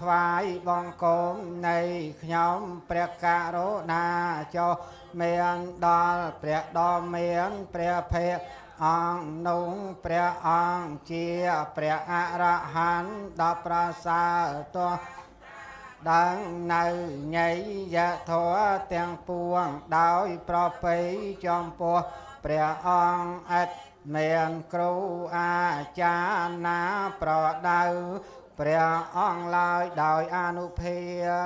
ថ្វាយបង្គំនៃខ្ញុំព្រះករុណាចុះមានដល់ព្រះដ៏មានព្រះភេទអង្គនោះព្រះអង្គជាព្រះអរហន្តដ៏ប្រសើរទោះដឹងនៅញៃយធរទាំងពួងដោយប្រពៃចំពោះព្រះអង្គអត់មានគ្រូអាចារ្យណាប្រដៅ ព្រះអង្គឡើយដោយអនុភា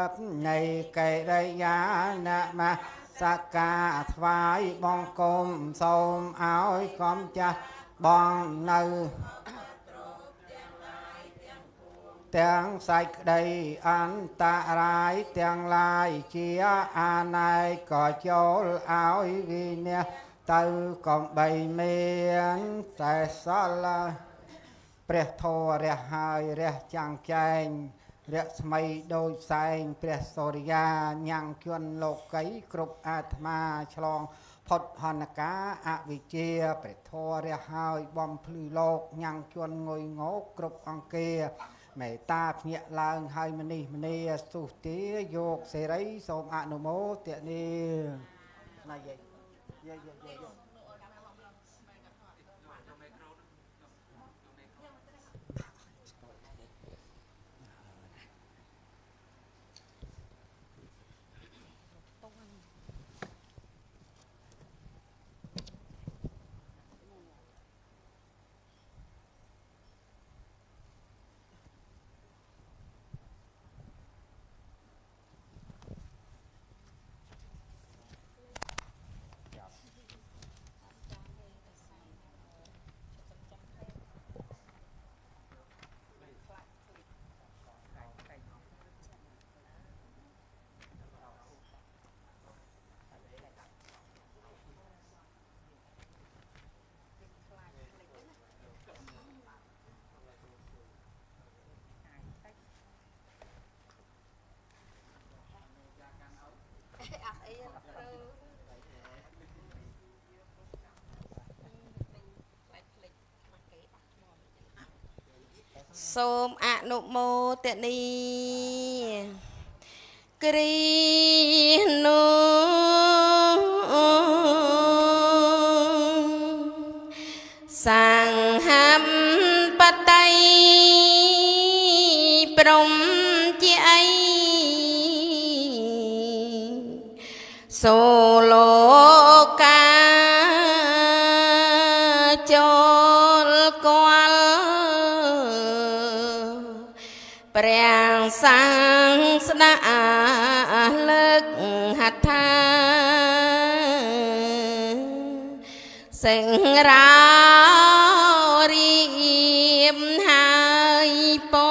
ពនៃកិរិយានមសក្ការថ្វាយបង្គំសូមឲ្យកុំចាស់បងនៅទាំងសាច់ក្តីអន្តរាយទាំងឡាយជាអាណ័យក៏ចូលឲ្យវិនិច្ឆ័យទៅកំបីមានតែសល់ ព្រះធររះហើយរះចាំងចែងរស្មីដូចផ្សែងព្រះសូរិយាញ៉ាំងជន់លោកីគ្រប់អាត្មាឆ្លងផុតហនកាអវិជ្ជាព្រះធររះហើយបំភ្លឺលោកញ៉ាំងជន់ងុយងោកគ្រប់អង្គាមេត្តាភ្ញាក់ឡើងហើយមនេះមនីសុទាយកសេរីសូមអនុមោទនាណាយាយយាយយាយ សូមអនុមោទនីគ្រីនុសង្ហំបតីព្រំជាអីសូលោ សិង្រារៀបហើយពោ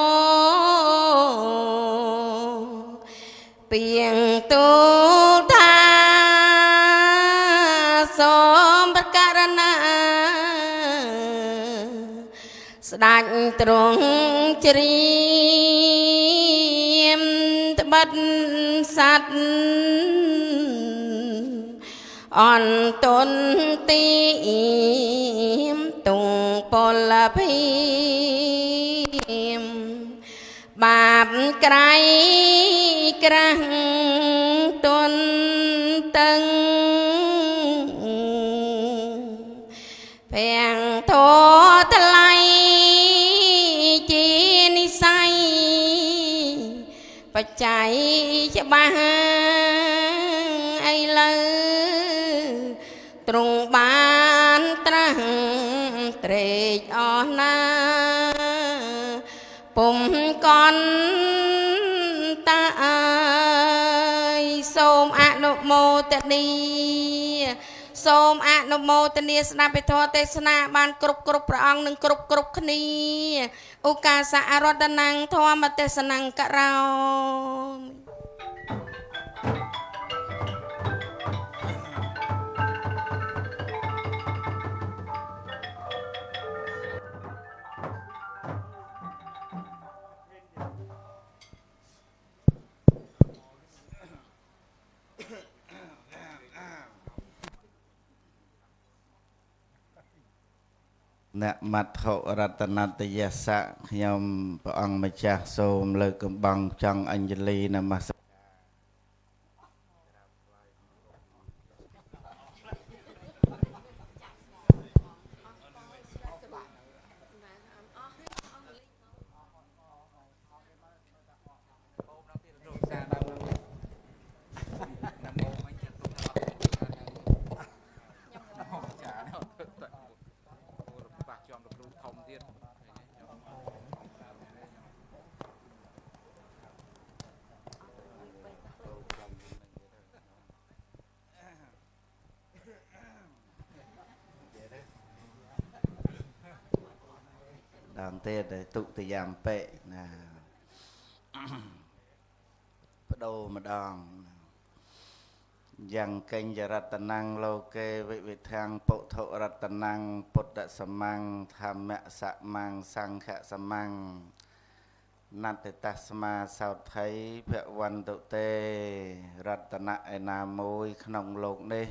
ពីងទូលថាសូមប្រករណាស្ដាច់ត្រង់ជ្រាមត្បិតសัตว์ អន្តនទីមទុងពលភីមបាបក្រៃក្រាស់ទន់តឹងភាំងធោថ្លៃជានិស័យបច្ច័យច្បាស់អីលើ ទ្រង់បានត្រាស់ត្រេកអស់ណាពុំកន់តាអើយសូមអនុមោទនីសូមអនុមោទនាស្ដាប់ពធទេសនាបានគ្រប់គ្រប់ព្រះអង្គនិងគ្រប់គ្រប់គ្នាឧកាសៈរតនងធម្មទេសនងករោ អ្នកមត្ថុរតនតយស័កខ្ញុំព្រះអង្គម្ចាស់សូមលើកកំបងចង់អញ្ជលីនមស្ទៀតទុតិ យំបិណាបដូរម្ដងយ៉ាងកេញចរតនੰលោកេវិវិធាំងពុទ្ធរតនੰពុទ្ធសមੰធម្មសមੰសង្ឃសមੰនតតស្មាសោថៃភវន្តុទេរតនៈឯណាមួយក្នុងលោកនេះ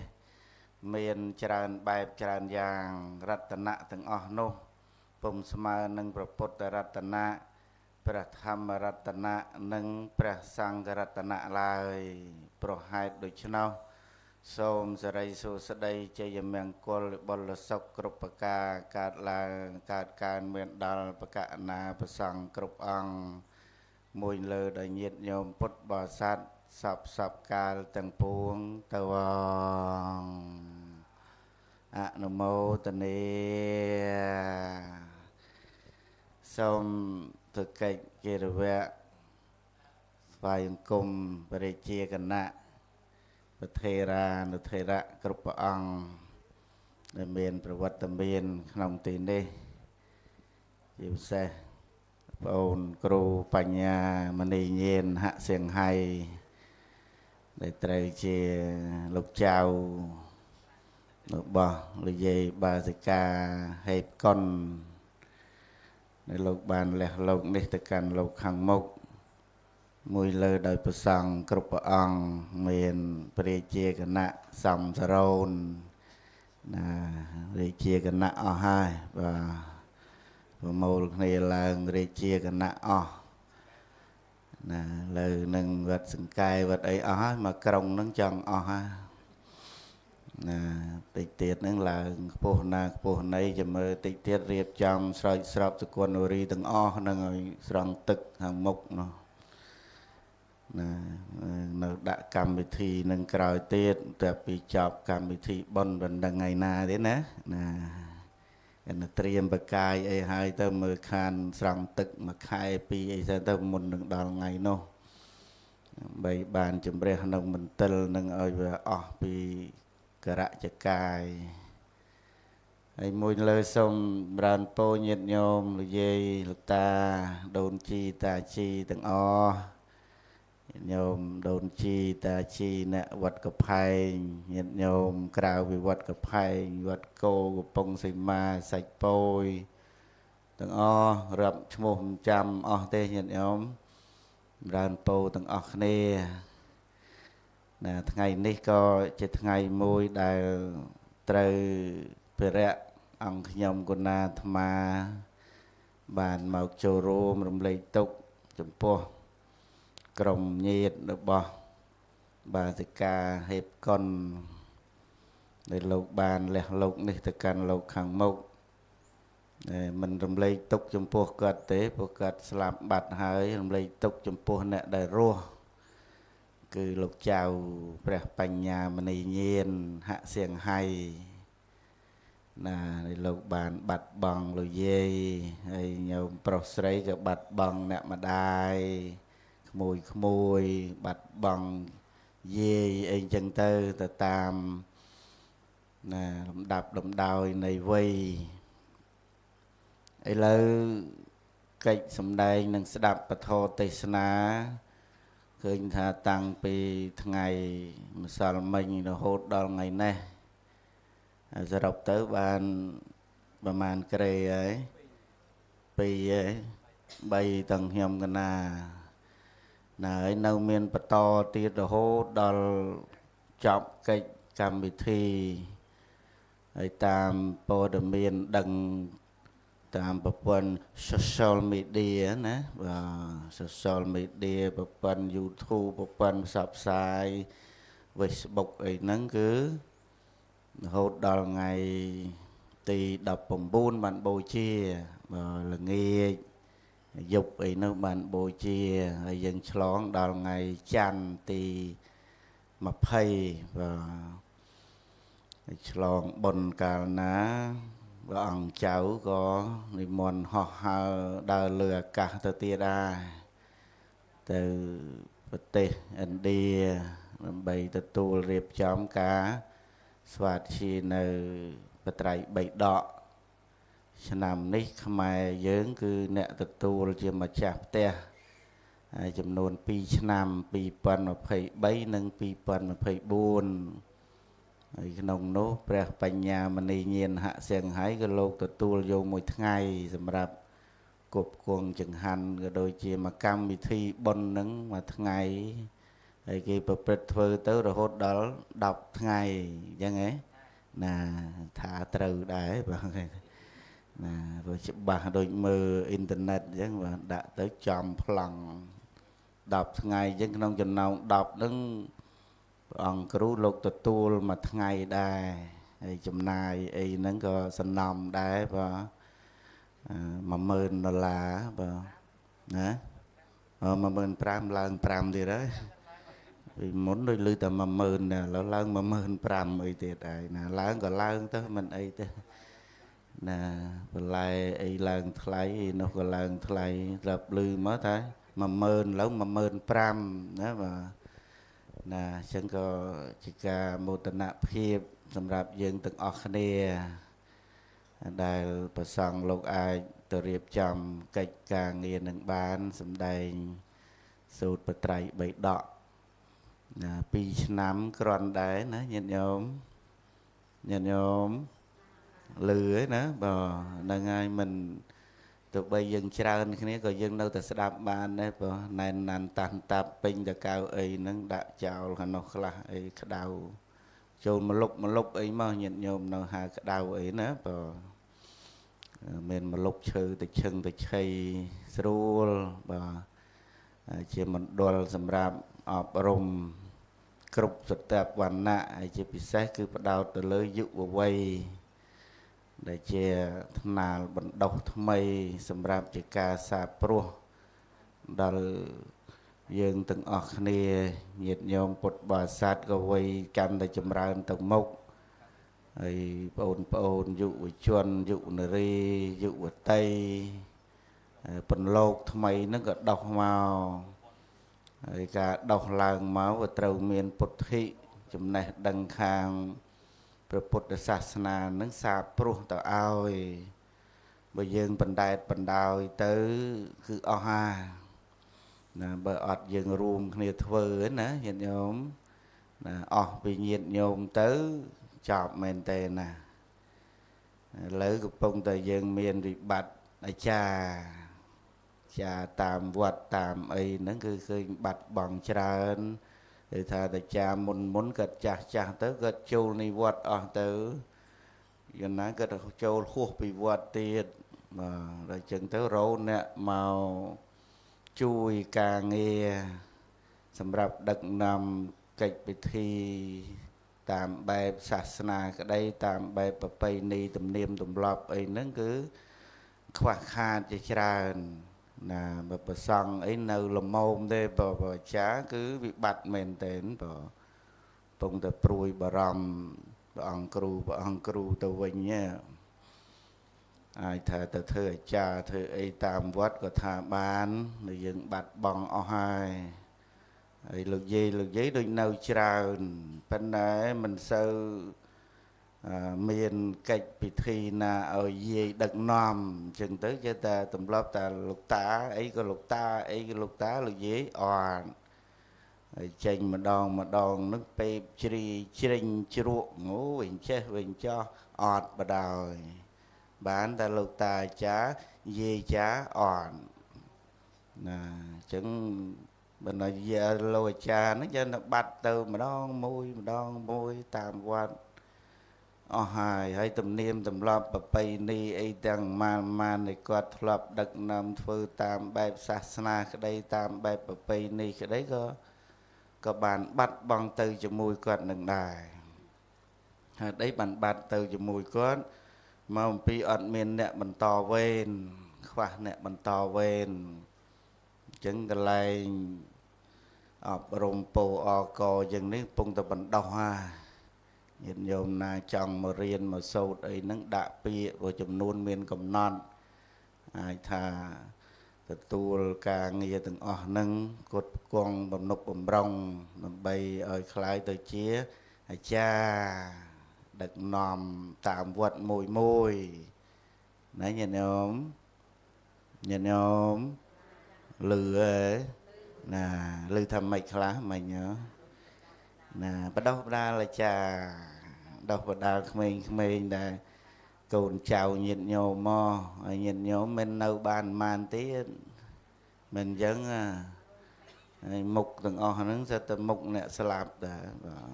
មានច្រើនបែបច្រើនយ៉ាងរតនៈទាំងអស់នោះ ពុំស្មើនឹងព្រះពុទ្ធរតនៈព្រះធម្មរតនៈនិងព្រះសង្ឃរតនៈឡើយ ប្រហែលដូច្នោះសូមសរិសុស្ដីជ័យមង្គលបុលសុខគ្រប់ប្រការកើតឡើងកើតកើនមានដល់បកណាប្រសង់គ្រប់អង្គមួយលើដោយញាតញោមពុទ្ធបរិស័ទសពសពកាលទាំងពួងទៅវងអនុមោទនា សូមធ្វើកិច្ចគិរវៈស្វាយអង្គមបរិជាគណៈប្រធេរានុធេរៈគ្រប់ព្រះអង្គដែលមានប្រវត្តិមាន ក្នុងទីនេះជាពិសេសបងអូនគ្រូបញ្ញាមនីញៀនហាក់សៀងហៃដែលត្រូវជាលោកចៅរបស់លោកយាយបាសិកាហេបកុន ដែលលោកបានលះលោកនេះទៅកាន់លោកខាងមុខមួយលើដោយប្រសង់គ្រប់ព្រះអង្គមានព្រះជាគណៈសំសរោនណារាជាគណៈអស់ហើយបាទប្រមូលគ្នាឡើងរាជាគណៈអស់ណាលើនឹងវត្តសង្កែវត្តអីអស់ហើយមកក្រុងនឹងចង់អស់ហើយ ណាតិចទៀតហ្នឹងឡើងខ្ពស់ណាខ្ពស់ណីចាំមើលតិចទៀតរៀបចំស្រោចស្រពសកលនរីទាំងអស់ហ្នឹងឲ្យស្រង់ទឹកខាងមុខនោះណានៅដាក់កម្មវិធីនឹងក្រោយទៀតតែពីចប់កម្មវិធីបុណ្យបណ្ដឹងថ្ងៃណាទេណាណាគេនៅត្រៀមបកាយអីហើយទៅមើលខានស្រង់ទឹកមួយខែពីរអីទៅមុននឹងដល់ថ្ងៃនោះដើម្បីបានជំរះនៅមន្ទិលនឹងឲ្យវាអស់ពី ករចកាយហើយមួយលើសូមប្រានពោញាតញោមលោកយាយលោកតាដូនជីតាជីទាំងអស់ញោមដូនជីតាជីអ្នកវត្តកផែងញាតញោមក្រៅវិវត្តកផែងវត្តគោកំពង់សីមាសាច់ពោយទាំងអស់រាប់ឈ្មោះមិនចាំអស់ទេញាតញោមប្រានពោទាំងអស់គ្នា ណាថ្ងៃនេះក៏ជាថ្ងៃមួយដែលត្រូវភិរៈអង្គខ្ញុំគុណាអាត្មា បានមកចូលរួមរំលែកទុកចំពោះក្រុមញាតិរបស់បាសិកាហេបកុនដែលលោកបានលះលោកនេះទៅកាន់លោកខាងមុខមិនរំលែកទុកចំពោះគាត់ទេព្រោះគាត់ស្លាប់បាត់ហើយរំលែកទុកចំពោះអ្នកដែលរស់ គឺលោកចៅព្រះបញ្ញាមនីញៀនហសៀងហៃណាលោកបានបាត់បង់លោកយាយហើយញោមប្រុសស្រីក៏បាត់បង់អ្នកម្ដាយក្មួយក្មួយបាត់បង់យាយអីចឹងទៅទៅតាមណាលំដាប់លំដោយនៃវ័យឥឡូវកិច្ចសម្ដែងនឹងស្ដាប់ពធទេសនា ឃើញថាតាំងពីថ្ងៃម្សិលមិញរហូតដល់ថ្ងៃនេះសរុបទៅបានប្រហែលក្រេហើយពីរហើយ3ទាំងខ្ញុំកណាណាហើយនៅមានបន្តទៀតរហូតដល់ចប់កិច្ចកម្មវិធីហើយតាមព័ត៌មានដឹង តាមប្រព័ន្ធ social media ណាបាទ social media ប្រព័ន្ធ YouTube ប្រព័ន្ធផ្សព្វផ្សាយ Facebook អីហ្នឹងគឺរហូតដល់ថ្ងៃទី19បានបូជាបាទល្ងាចយប់អីនោះបានបូជាហើយយើងឆ្លងដល់ថ្ងៃច័ន្ទទី20បាទឆ្លងបុណ្យកាលណា ព្រះអង្គចៅក៏និមន្តហោះហើរដើរលើអាកាសទៅទៀតដែរទៅប្រទេសឥណ្ឌាដើម្បីទទួលរៀបចំការស្វាធ្យានៅបត្រៃបីដកឆ្នាំនេះខ្មែរយើងគឺអ្នកទទួលជាម្ចាស់ផ្ទះហើយចំនួន2ឆ្នាំ2023និង2024 ហើយក្នុងនោះព្រះបញ្ញាមនីញាណហសៀងហើយក៏លោកទទួលយកមួយថ្ងៃសម្រាប់គប់គង់ចង្ហាន់ក៏ដូចជាមកកម្មវិធីបុណ្យនឹងមួយថ្ងៃហើយគេប្រព្រឹត្តធ្វើទៅរហូតដល់10ថ្ងៃអញ្ចឹងហ៎ណាថាត្រូវដែរបងណាព្រោះច្បាស់ដូចមើលអ៊ីនធឺណិតអញ្ចឹងបាទដាក់ទៅចំប្លង់10ថ្ងៃអញ្ចឹងក្នុងចំណោម10ហ្នឹង ព្រះអង្គគ្រូលោកទទួលមួយថ្ងៃដែរហើយចំណាយអីហ្នឹងក៏សំណំដែរបាទ10000ដុល្លារបាទណា15000ឡើង5ទៀតហើយពីមុនដូចលឺតែ10000ដែរឥឡូវឡើង15000អីទៀតហើយណាឡើងក៏ឡើងទៅមិនអីទេណាបន្លែអីឡើងថ្លៃនោះក៏ឡើងថ្លៃស្រាប់លឺមកតែ10000ឡើង15000ណាបាទ ណាអញ្ចឹងក៏ជាការមោទនភាពសម្រាប់យើងទាំងអស់គ្នាដែលប្រសង់លោកអាចទៅរៀបចំកិច្ចការងារនឹងបានសម្ដែងសូត្របត្រៃបីដកណា2ឆ្នាំគ្រាន់ដែរណាញាតិញោមញាតិញោមលឺឯណាបើហ្នឹងហើយមិន ទោះបីយើងច្រើនគ្នាក៏យើងនៅតែស្ដាប់បានដែរព្រោះណែនណាន់តាន់តាប់ពេញតកៅអីហ្នឹងដាក់ចោលខាងនោះខ្លះអីក្តៅចូលមកលុបមកលុបអីមកញាតញោមនៅហៅក្តៅអីណាព្រោះមានមកលុបឈើទៅឈឹងទៅឆៃស្រួលបាទជាមណ្ឌលសម្រាប់អប់រំគ្រប់សតពវណ្ណៈហើយជាពិសេសគឺផ្ដោតទៅលើយុវវ័យ ដែលជាថ្នាលបណ្ដុះថ្មី សម្រាប់ជាការសាព្រោះដល់យើងទាំងអស់គ្នាញាតិញោមពុទ្ធបរិស័ទក៏វ័យកាន់តែចម្រើនទៅមុខហើយបងប្អូនយុវជនយុវនារីយុវតីពន្លកថ្មីហ្នឹងក៏ដោះមកហើយការដោះឡើងមកក៏ត្រូវមានពុទ្ធិចំណេះដឹងខាង ព្រះពុទ្ធសាសនានឹងសាព្រោះទៅឲ្យបើយើងបណ្ដែតបណ្ដោយទៅគឺអស់ហាណាបើអត់យើងរួមគ្នាធ្វើណាញាតិញោមណាអស់ពីញាតិញោមទៅចប់មែនទេណាឥឡូវកំពុងតែយើងមានវិបត្តិអាចារ្យចាតាមវត្តតាមអីហ្នឹងគឺឃើញបាត់បង់ច្រើន គឺថាតាចាមុនមុនគាត់ចាស់ចាស់ទៅគាត់ចូលនិវត្តអស់ទៅយ៉ាងណាគាត់ចូលហួសពីវត្តទៀតបាទដល់ចឹងទៅរោអ្នកមកជួយការងារសម្រាប់ដឹកនាំកិច្ចពិធីតាមបែបសាសនាក្តីតាមបែបប្រពៃណីទំនៀមទម្លាប់អីហ្នឹងគឺខ្វះខាតជាច្រើន ណាបើប្រសង់អីនៅលមោមទេបើអាចារ្យគឺវិបត្តិមែនទែនបើពងតែព្រួយបារម្ភព្រះអង្គគ្រូព្រះអង្គគ្រូទៅវិញណាអាចថាទៅធ្វើអាចារ្យធ្វើអីតាមវត្តក៏ថាបាននៅយើងបាត់បង់អស់ហើយហើយលោកយាយលោកយាយដូចនៅច្រើនប៉ុន្តែមិនសូវ មានកិច្ចពិធីណាឲ្យយាយដឹកនាំអញ្ចឹងទៅចេះតែទម្លាប់តែលោកតាអីក៏លោកតាអីក៏លោកតាលោកយាយអត់ហើយចេញម្ដងម្ដងនឹងពេបជ្រីជ្រិញជ្រក់អូវិញចេះវិញចោះអត់បដោយ បានតែលោកតាអាចារ្យយាយចាអត់ណាអញ្ចឹងបើណាយាលោកអាចារ្យហ្នឹងយ៉ាងបាត់ទៅម្ដងមួយម្ដងមួយតាមវត្ត អអស់ហើយហើយទំនៀមទម្លាប់ប្រពៃណីអីទាំងម៉ានម៉ាននៃគាត់ធ្លាប់ដឹកនាំធ្វើតាមបែបសាសនាក្តីតាមបែបប្រពៃណីក្តីក៏ក៏បានបាត់បង់ទៅជាមួយគាត់នឹងដែរហើយអីបានបាត់ទៅជាមួយគាត់មកអំពីអត់មានអ្នកបន្តវេនខ្វះអ្នកបន្តវេនអញ្ចឹងកន្លែងអប់រំពោអកយ៉ាងនេះពងតែបណ្ដោះហា ញាតិញោមណាចង់មករៀនមកសូត្រអីហ្នឹងដាក់ពាក្យព្រោះចំនួនមានកំណត់អាចថាទទួលការងារទាំងអស់ហ្នឹងគាត់គង់បំណុកបំរុងដើម្បីឲ្យคล้ายទៅជាអាចារ្យដឹកនាំតាមវត្តមួយមួយណាញាតិញោមញាតិញោមលឺអើណាលឺថាម៉េចខ្លះមិញ ណាបដោះបដាលអាចារ្យដោះបដាលក្មេងៗដែលកូនចៅញាតិញោមមកហើយញាតិញោមមិននៅបានប៉ុន្មានទៀតមិនអញ្ចឹងហើយមុខទាំងអស់ហ្នឹងសិតតែមុខអ្នកស្លាប់ដែរបាទ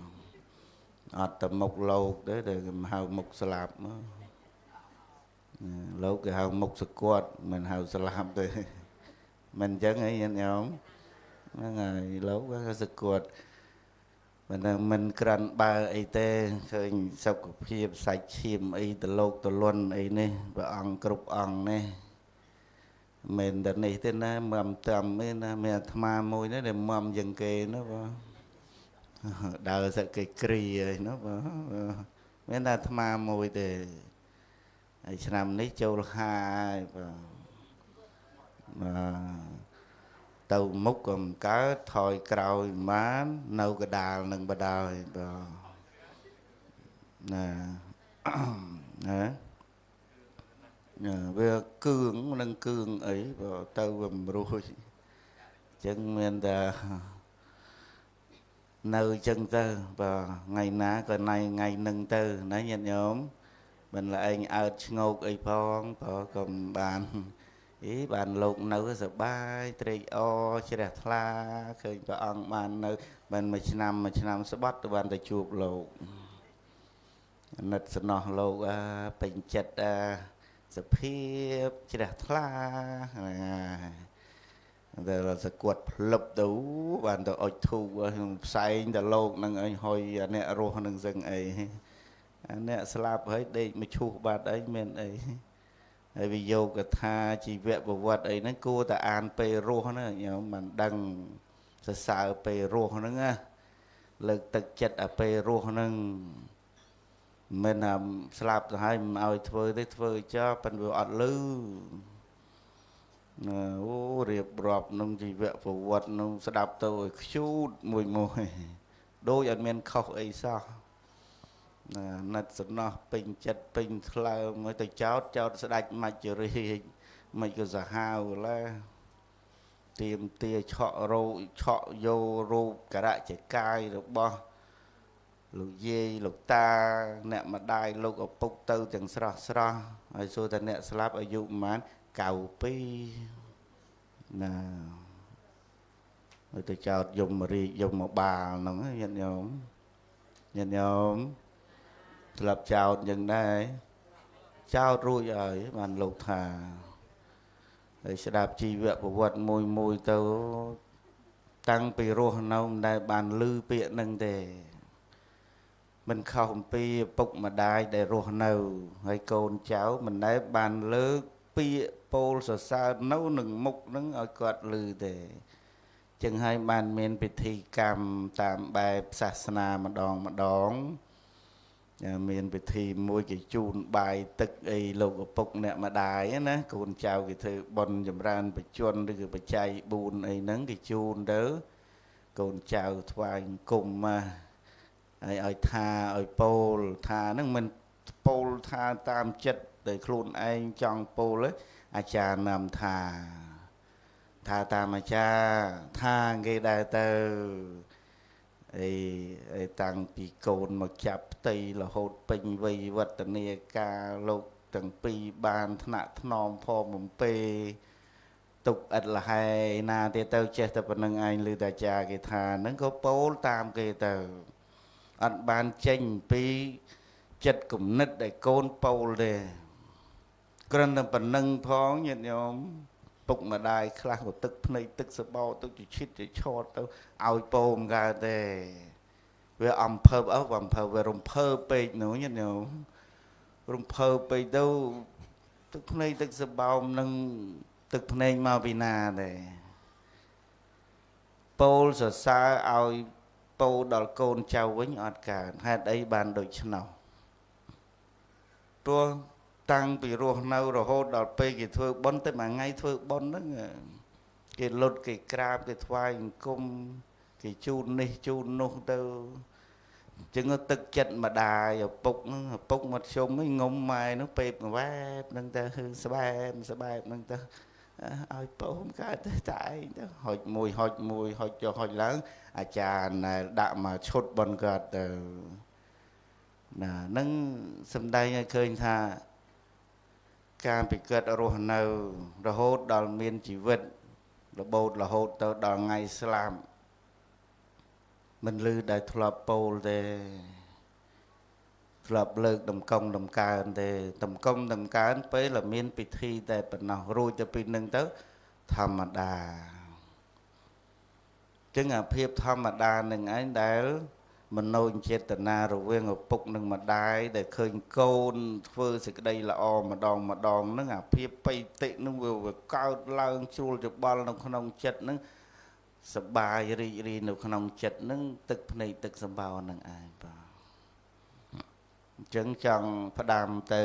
អត់តែមុខលោកទេដែលគេហៅមុខស្លាប់មកលោកគេហៅមុខសគាត់មិនហៅស្លាប់ទេមិនអញ្ចឹងអីញាតិញោមហ្នឹងហើយលោកគេសគាត់ មិនមិនក្រាន់បើអីទេឃើញសុខភាពសាច់ឈាមអីតលោកតលន់អីនេះព្រះអង្គគ្រប់អង្គនេះមិនតែនេះទេណាមមតាមទេណាមានអាត្មាមួយនេះដែលមមយ៉ាងគេណាបងដើរសឹកគេគ្រីអីណាបងមានតែអាត្មាមួយទេហើយឆ្នាំនេះចូលហាយបងបាទ ទៅមុខក៏មិនកើតថយក្រោយបាននៅកដាលនឹងបដោយបាទណាណាណាវាគឿងនឹងគឿងអីបើទៅវាមិនរួចអញ្ចឹងមានតែនៅអញ្ចឹងទៅបាទថ្ងៃណាក៏ណៃថ្ងៃនឹងទៅណាញាតិញោមមិនលែងអើតឆ្ងោកអីផងក៏ក៏បាន អីបានលោកនៅសបាយត្រេកអរជ្រះថ្លាឃើញព្រះអង្គបាននៅបានមួយឆ្នាំមួយឆ្នាំស្បត់ទៅបានទៅជួបលោកនិតសំណោះលោកអាពេញចិត្តអាសភាពជ្រះថ្លាតែសគាត់ផ្លឹបទៅបានទៅអុចធូបផ្សែងទៅលោកនឹងអីហុយអ្នករស់នឹងសឹងអីអ្នកស្លាប់ហើយដេកមកឈូសបាត់អីមានអី ហើយវិយោគថាជីវៈប្រវត្តិអីហ្នឹងគួរតែអានពេលរស់ហ្នឹងញោមមិនដឹងសរសើរពេលរស់ហ្នឹងណាលើកទឹកចិត្តអាពេលរស់ហ្នឹងមិនថាស្លាប់ទៅហើយមិនឲ្យធ្វើទេធ្វើចោលប៉ិនវាអត់លឺអូរៀបរាប់នឹងជីវៈប្រវត្តិនឹងស្ដាប់ទៅឲ្យខ្ជូតមួយមួយដូចអត់មានខុសអីសោះ ណាណិតសំណោះពេញចិត្តពេញថ្លើមមកទៅចោតចោតស្ដាច់មច្ចរាជមិនក៏សាហាវឡាទៀមទាឆក់រោឆក់យោរូបករៈជាកាយរបស់លោកយាយលោកតា អ្នកម្ដាយលោកឪពុកទៅទាំងស្រស់ស្រស់ហើយសួរថាអ្នកស្លាប់អាយុប្រហែល92ណាហើយទៅចោតយមរាជយមបាលហ្នឹងញាតិញោមញាតិញោម ស្លាប់ចោតយ៉ាងដែរចោតរួចហើយបានលោកថាហើយស្ដាប់ជីវៈប្រវត្តិមួយមួយទៅតាំងពីរស់នៅមិនដែលបានលឺពាក្យនឹងទេមិនខុសអំពីឪពុកម្ដាយដែលរស់នៅ ហើយកូនចៅមិនដែលបានលើកពាក្យពោលសរសើរនៅនឹងមុខនឹងឲ្យគាត់លឺទេចឹងហើយបានមានពិធីកម្មតាមបែបសាសនាម្ដងម្ដង មានពិធីមួយគេជូនបាយទឹកអីលោកឪពុកអ្នកម្ដាយណាកូនចៅគេធ្វើបន់ចម្រើនបច្ចុប្បន្នឬក៏បច្ច័យ4អីហ្នឹងគេជូនទៅកូនចៅថ្វាយគុំមកហើយឲ្យថាឲ្យពោលថាហ្នឹងមិនពោលថាតាមចិត្តដែលខ្លួនឯងចង់ពោលអាចារ្យនាំថាថាតាមអាចារ្យថាគេដែរទៅអីតាំងពីកូនមកចាប់ ផ្ទៃរហូតពេញវ័យវឌ្ឍនាការលោកទាំងពីរបានថ្នាក់ថ្នមផងបំពេទុកឥតលហែណាទៀតទៅចេះតែប៉ុណ្្នឹងឯងឮតាចាគេថាហ្នឹងក៏ពោលតាមគេទៅអត់បានចេញពីចិត្តគំនិតដែលកូនពោលទេគ្រាន់តែប៉ុណ្ណឹងផងញាតិញោមពុកម្ដាយខ្លះក៏ទឹកភ្នែកទឹកសបោទឹកជឈិតជឆតទៅឲ្យពោមកើតទេ វាអំភើបអើអំភើបវារំភើបពេកនោះញាតិញោមរំភើបពេកទៅទឹកភ្នែកទឹកសបោមនឹងទឹកភ្នែកមកពីណាទេពោលសរសើរឲ្យពោដល់កូនចៅវិញអត់កើតហេតុអីបានដូច្នោះព្រោះតាំងពីរស់នៅរហូតដល់ពេលគេធ្វើបុណ្យតែមួយថ្ងៃធ្វើបុណ្យហ្នឹងគេលុតគេក្រាបគេថ្វាយអង្គម គេជូននេះជូននោះទៅចឹងទឹកចិត្តម្ដាយឪពុកហ្នឹងឪពុកមកជុំហ្នឹងងុំម៉ែនោះពេបវ៉ែបហ្នឹងទៅស្បែបស្បែបហ្នឹងទៅឲ្យពងកើតទៅតែឯងទៅហុចមួយហុចមួយហុចចុះហុចឡើងអាចារ្យណែដាក់មកឈុតបនកើតទៅណានឹងសំដែងឲ្យឃើញថាការពិកិតរស់នៅរហូតដល់មានជីវិតរបូតរហូតទៅដល់ថ្ងៃស្លាប់ មិនលឺដែលធ្លាប់ពោលទេធ្លាប់លើកដំកងដំកើនទេដំកងដំកើនពេលមានពិធីតែប៉ុណ្ណោះរួចទៅពីនឹងទៅធម្មតាចឹងអាភាពធម្មតានឹងឯងដែលមនោចេតនារវាងឪពុកនិងម្ដាយដែលឃើញកូនធ្វើសេចក្តីល្អម្ដងម្ដងហ្នឹងអាភាពបៃតិនឹងវាកើតឡើងជ្រួលច្បល់នៅក្នុងចិត្តហ្នឹង សបាយរីករាយនៅក្នុងចិត្តហ្នឹងទឹកភ្នែកទឹកសម្បោរហ្នឹងឯងបាទអញ្ចឹងចង់ផ្ដាំទៅ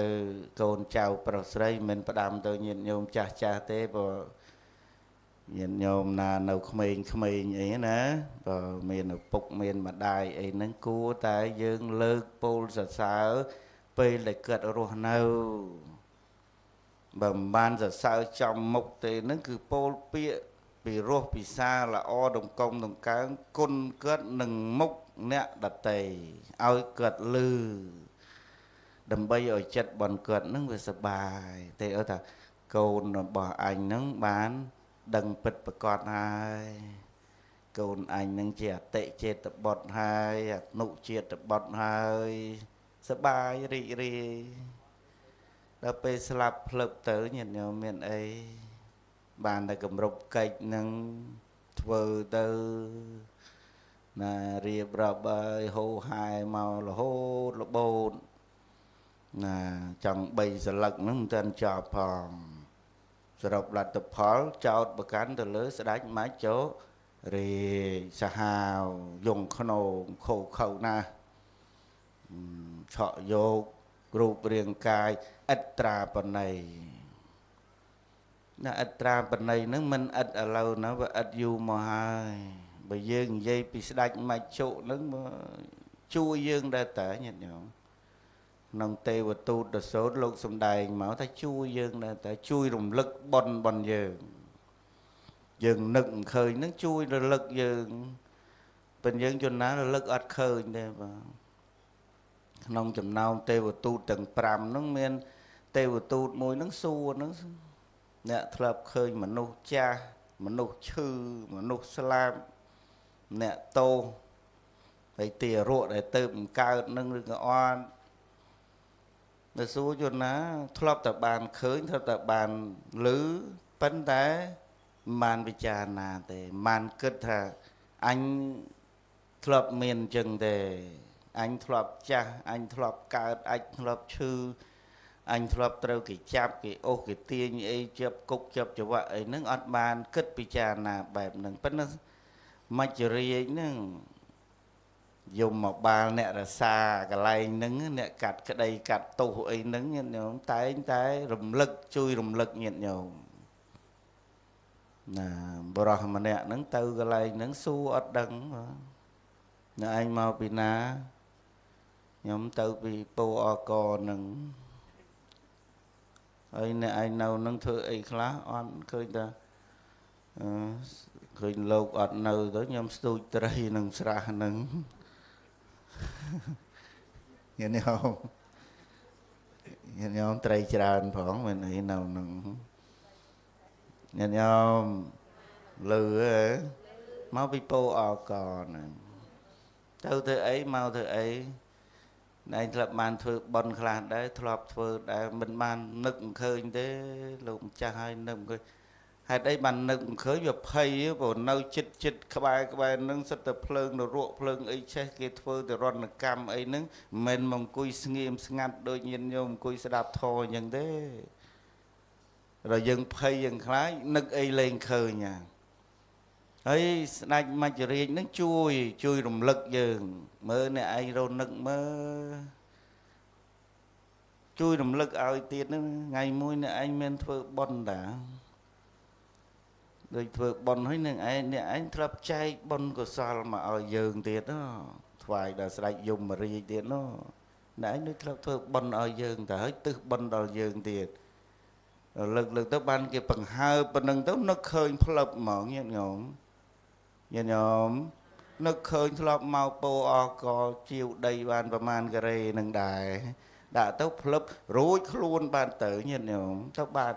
កូនចៅប្រុសស្រីមិនផ្ដាំទៅញាតិញោមចាស់ចាស់ទេព្រោះញាតិញោមណានៅក្មេងក្មេងអីណាបើមានឪពុកមានម្ដាយអីហ្នឹងគួរតែយើងលើកពោលសរសើរពេលដែលគាត់រស់នៅបើមិនបានសរសើរចំមុខទេហ្នឹងគឺពោលពាក្យ ពីរស់ពិសាល្អដង្កុំដង្កើងគុណគាត់នឹងមុខអ្នកដតីឲ្យគាត់លឺដើម្បីឲ្យចិត្តបនគាត់នឹងវាសបាយទេអត់ថាកូនរបស់អញនឹងបានដឹងពិតប្រកបហើយកូនអញនឹងជាអតិចេតបុត្រហើយអនុជាតិបុត្រហើយសបាយរីករាយដល់ពេលស្លាប់ភ្លឹបទៅញាតិញោមមានអី បានតែគម្រប់កិច្ចនឹងធ្វើទៅណារៀបរាប់ឲ្យហោហាយមករហូតរបូតណាចង់3សន្លឹកហ្នឹងមិនទាន់ចប់ផងសរុបលទ្ធផលចោតប្រកាន់ទៅលើស្ដេចម៉ាច់ចោរាសាហាវយងខ្នងខោខៅណាឆក់យករូបរាងកាយអិតត្រាបណី ណាអិតត្រាបណីហ្នឹងមិនអិតឥឡូវណាវាអិតយូរមកហើយបើយើងនិយាយពីស្ដេចម៉ាច់ជុហ្នឹងជួយយើងដែរតើញាតិញោមក្នុងទេវទូតដសូតលោកសំដែងមកថាជួយយើងដែរតែជួយរំលឹកបនបនយើងយើងនឹកមិនឃើញនឹងជួយរលឹកយើងប៉ុន្តែយើងជនណារលឹកអត់ឃើញទេបាទក្នុងចំណោមទេវទូតទាំង5ហ្នឹងមានទេវទូតមួយហ្នឹងសួរហ្នឹង អ្នកធ្លាប់ឃើញមនុស្សចាស់មនុស្សឈឺមនុស្សស្លាប់អ្នកតោហើយទារកដែលទៅបង្កើតនឹងឬក៏អត់នៅសួរយន្តណាធ្លាប់តែបានឃើញធ្លាប់តែបានឮប៉ុន្តែមិនបានពិចារណាទេមិនគិតថាអញធ្លាប់មានអញ្ចឹងទេអញធ្លាប់ចាស់អញធ្លាប់កើតអញធ្លាប់ឈឺ អញធ្លាប់ត្រូវគេចាប់គេអូសគេទាញអីជាប់គុកជាប់ច្រវាក់អីហ្នឹងអត់បានគិតពិចារណាបែបហ្នឹងប៉ុន្តែមច្ចរាជហ្នឹងយមមកបាលអ្នករសាកន្លែងហ្នឹងអ្នកកាត់ក្តីកាត់ទោសអីហ្នឹងញាតិញោមតែងតែរំលឹកជួយរំលឹកញាតិញោមណាបរោះម្នាក់ហ្នឹងទៅកន្លែងហ្នឹងសួរអត់ដឹងនៅឯងមកពីណាខ្ញុំទៅពីពោអកហ្នឹង ហើយអ្នកឯងនៅនឹងធ្វើអីខ្លះអត់ឃើញថាអឺឃើញលោកអត់នៅទៅខ្ញុំស្ទូចត្រីនឹងស្រះនឹងញាតិញោមញាតិញោមត្រីច្រើនផងមិនអីនៅនឹងញាតិញោមលឺហ៎មកពីពោអកហ្នឹងទៅធ្វើអីមកធ្វើអី ឯងធ្លាប់បានធ្វើបន់ខ្លះដែរធ្លាប់ធ្វើដែរមិនបាននឹកមិនឃើញទេលោកម្ចាស់ហើយនឹកមិនឃើញហេតុអីបាននឹកមិនឃើញវាភ័យព្រោះនៅចិត្តចិត្តក្បែរក្បែរនឹងសិតតែភ្លើងនរកភ្លើងអីឆេះគេធ្វើទៅរណកម្មអីហ្នឹងមិនមែនមកអង្គុយស្ងៀមស្ងាត់ដូចញាតិញោមអង្គុយស្ដាប់ធម៌អញ្ចឹងទេដល់យើងភ័យយើងខ្លាចនឹកអីលែងឃើញអា ហើយស្ដេចមច្ចរាជនឹងជួយជួយរំលឹកយើងមើលអ្នកឯងរនឹកមើលជួយរំលឹកឲ្យទៀតហ្នឹងថ្ងៃមួយអ្នកឯងមានធ្វើប៉ុនតាដូចធ្វើប៉ុនហើយនឹងឯងអ្នកឯងធ្លាប់ចែកប៉ុនកុសលមកឲ្យយើងទៀតណាថ្វាយដល់ស្ដេចយមរាជទៀតណាអ្នកឯងដូចធ្លាប់ធ្វើប៉ុនឲ្យយើងតែហើយទឹះប៉ុនដល់យើងទៀតលើកលើកទៅបានគេបង្ហើប៉ុណ្ណឹងទៅនឹកឃើញផ្លឹបហ្មងញាតិញោម ញាតិញោមនឹកឃើញធ្លាប់មកពោអកជាវដីបានប្រមាណការ៉េនឹងដែរដាក់ទៅផ្លឹបរួចខ្លួនបានទៅញាតិញោមទៅបាន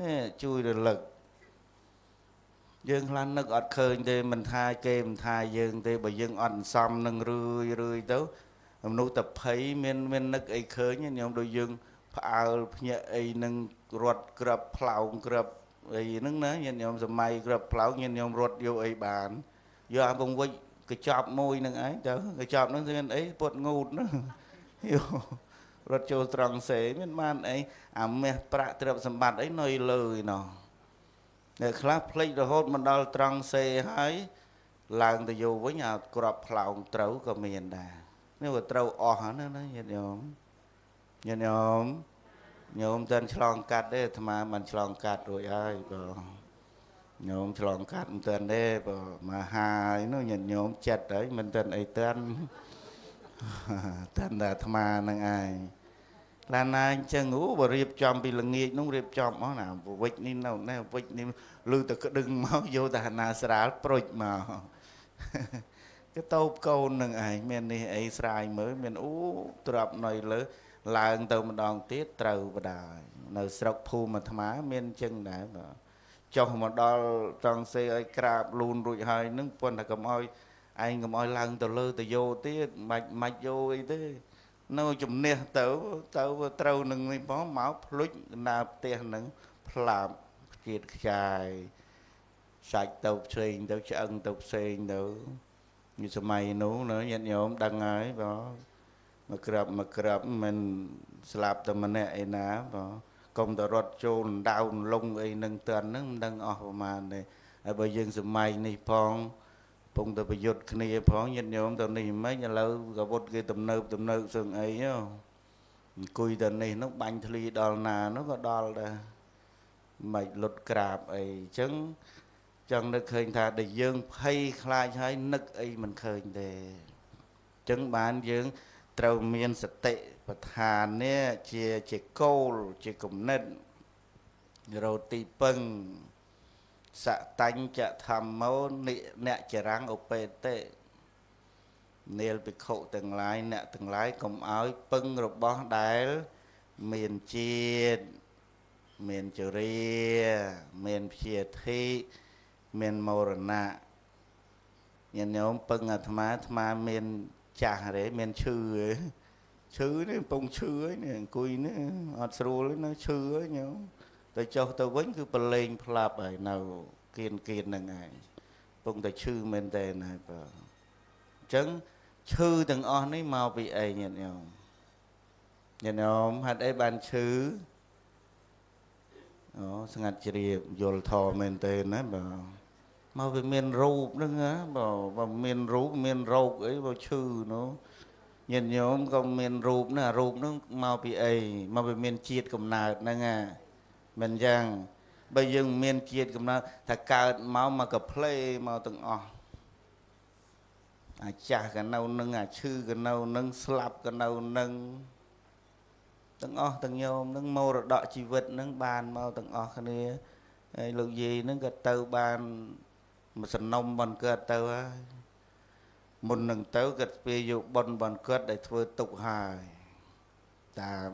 នេះជួយរលឹកយើងខ្លះនឹកអត់ឃើញទេមិនថាគេមិនថាយើងទេបើយើងអត់សំនឹងរឿយរឿយទៅមនុស្សតែភ័យមានមាននឹកអីឃើញញោមដូចយើងផ្អើលភ្ញាក់អីនឹងរត់ក្របផ្លោងក្រប អីហ្នឹងណាញាតិញោមសម័យក្របផ្លោងញាតិញោមរត់យកអីបានយកអាពងវិចកញ្ចប់មួយនឹងឯងទៅកញ្ចប់ហ្នឹងមានអីពុតងូតណាយករត់ចូលត្រង់សេមានបានអីអាមាសប្រាក់ទ្រព្យសម្បត្តិអីនៅលើឯណោះតែខ្លះភ្លេចរហូតមកដល់ត្រង់សេហើយឡើងទៅយកវិញអាក្របផ្លោងត្រូវក៏មានដែរនេះវាត្រូវអស់ហ្នឹងណាញាតិញោមញាតិញោម ញោមតែឆ្លងកាត់ទេអាត្មាមិនឆ្លងកាត់រួចហើយបងញោមឆ្លងកាត់មិនទាន់ទេបងមកហើយនោះញាតិញោមចិត្តហើយមិនទាន់អីទាន់តាន់តែអាត្មានឹងឯងឡានណាអញ្ចឹងអូបើរៀបចំពីល្ងាចនោះរៀបចំអស់ណាវិចនេះនៅនេះវិចនេះលឺតែក្តឹងមកយកតែណាស្រាលប្រុចមកក៏តោបកូននឹងឯងមាននេះអីស្រាយមើលមានអូទ្រាប់នៅលើ ឡើងទៅម្ដងទៀតត្រូវបដាយនៅស្រុកភូមិអាត្មា មានចឹងដែរបាទចុះមកដល់ត្រង់សេឲ្យក្រាបលូនរួចហើយនឹងប៉ុន្តែកុំឲ្យឯងកុំឲ្យឡើងទៅលើទៅយោទៀតមិនមិនយោអីទេនៅជំនះទៅទៅត្រូវនឹងនេះផងមកភ្លុចកណ្ដាលផ្ទះនឹងផ្លាប់ជាតិខ្ចាយសាច់ទៅផ្សេងទៅឆ្អឹងទៅផ្សេងទៅនេះសម័យនោះណាញាតិញោមដឹងហើយបង មកក្រាបមកក្រាបមិនស្លាប់តែម្នាក់ឯណាបងកុំទៅរត់ចូលដៅលងអីនឹងតើហ្នឹងមិនដឹងអស់ប្រមាណទេហើយបើយើងសម័យនេះផងពងទៅប្រយុទ្ធគ្នាផងញាតិញោមទៅនេះមិនឥឡូវក៏វុតគេទំនើបទំនើបសឹងអីអង្គុយទៅនេះនោះបាញ់ធ្លីដល់ណានោះក៏ដល់ដែរមិនលុតក្រាបអីអញ្ចឹងចង់នឹកឃើញថាដែលយើងភ័យខ្លាចហើយនឹកអីមិនឃើញទេអញ្ចឹងបានយើង ត្រូវមានសតិប្រឋាននេះជាជាគោលជាគំនិតរោទីពឹងសតញ្ចធម្មោអ្នកចរាំងឧបេតិនាលភិក្ខុទាំងឡាយអ្នកទាំងឡាយកុំឲ្យពឹងរបស់ដែលមានជាតិមានជរាមានព្យាធិមានមរណៈញាតិញោមពឹងអាត្មាអាត្មាមាន ចាស់ហេមានឈឺហេឈឺនេះកំពុងឈឺហើយនេះអង្គុយនេះអត់ស្រួលទេណាឈឺហើយញោមទៅចុះទៅវិញគឺប្រឡែងផ្លាប់ហើយនៅគៀនគៀនហ្នឹងឯងកំពុងតែឈឺមែនតើណាបាទអញ្ចឹងឈឺទាំងអស់នេះមកពីអីញាតិញោមញាតិញោមហេតុអីបានឈឺអូស្ងាត់ជ្រាបយល់ធម៌មែនតើណាបាទ មកវាមានរូបហ្នឹងណាបើមានរូបមានរោគអីបើឈឺនោះញាតិញោមក៏មានរូបណារូបហ្នឹងមកពីអីមកវាមានជាតិកំណើតហ្នឹងណាមិនចឹងបើយើងមានជាតិកំណើតថាកើតមកមកកផ្លេមកទាំងអស់អាចាស់ក៏នៅនឹងអាឈឺក៏នៅនឹងស្លាប់ក៏នៅនឹងទាំងអស់ទាំងញោមនឹងមរតកជីវិតនឹងបានមកទាំងអស់គ្នាហើយលោកយាយនឹងក៏ទៅបាន មួយសំណុំបនកើតទៅហើយមុននឹងទៅគាត់ស្ពាយយកបនបនគាត់ដែលធ្វើទុកហើយតាម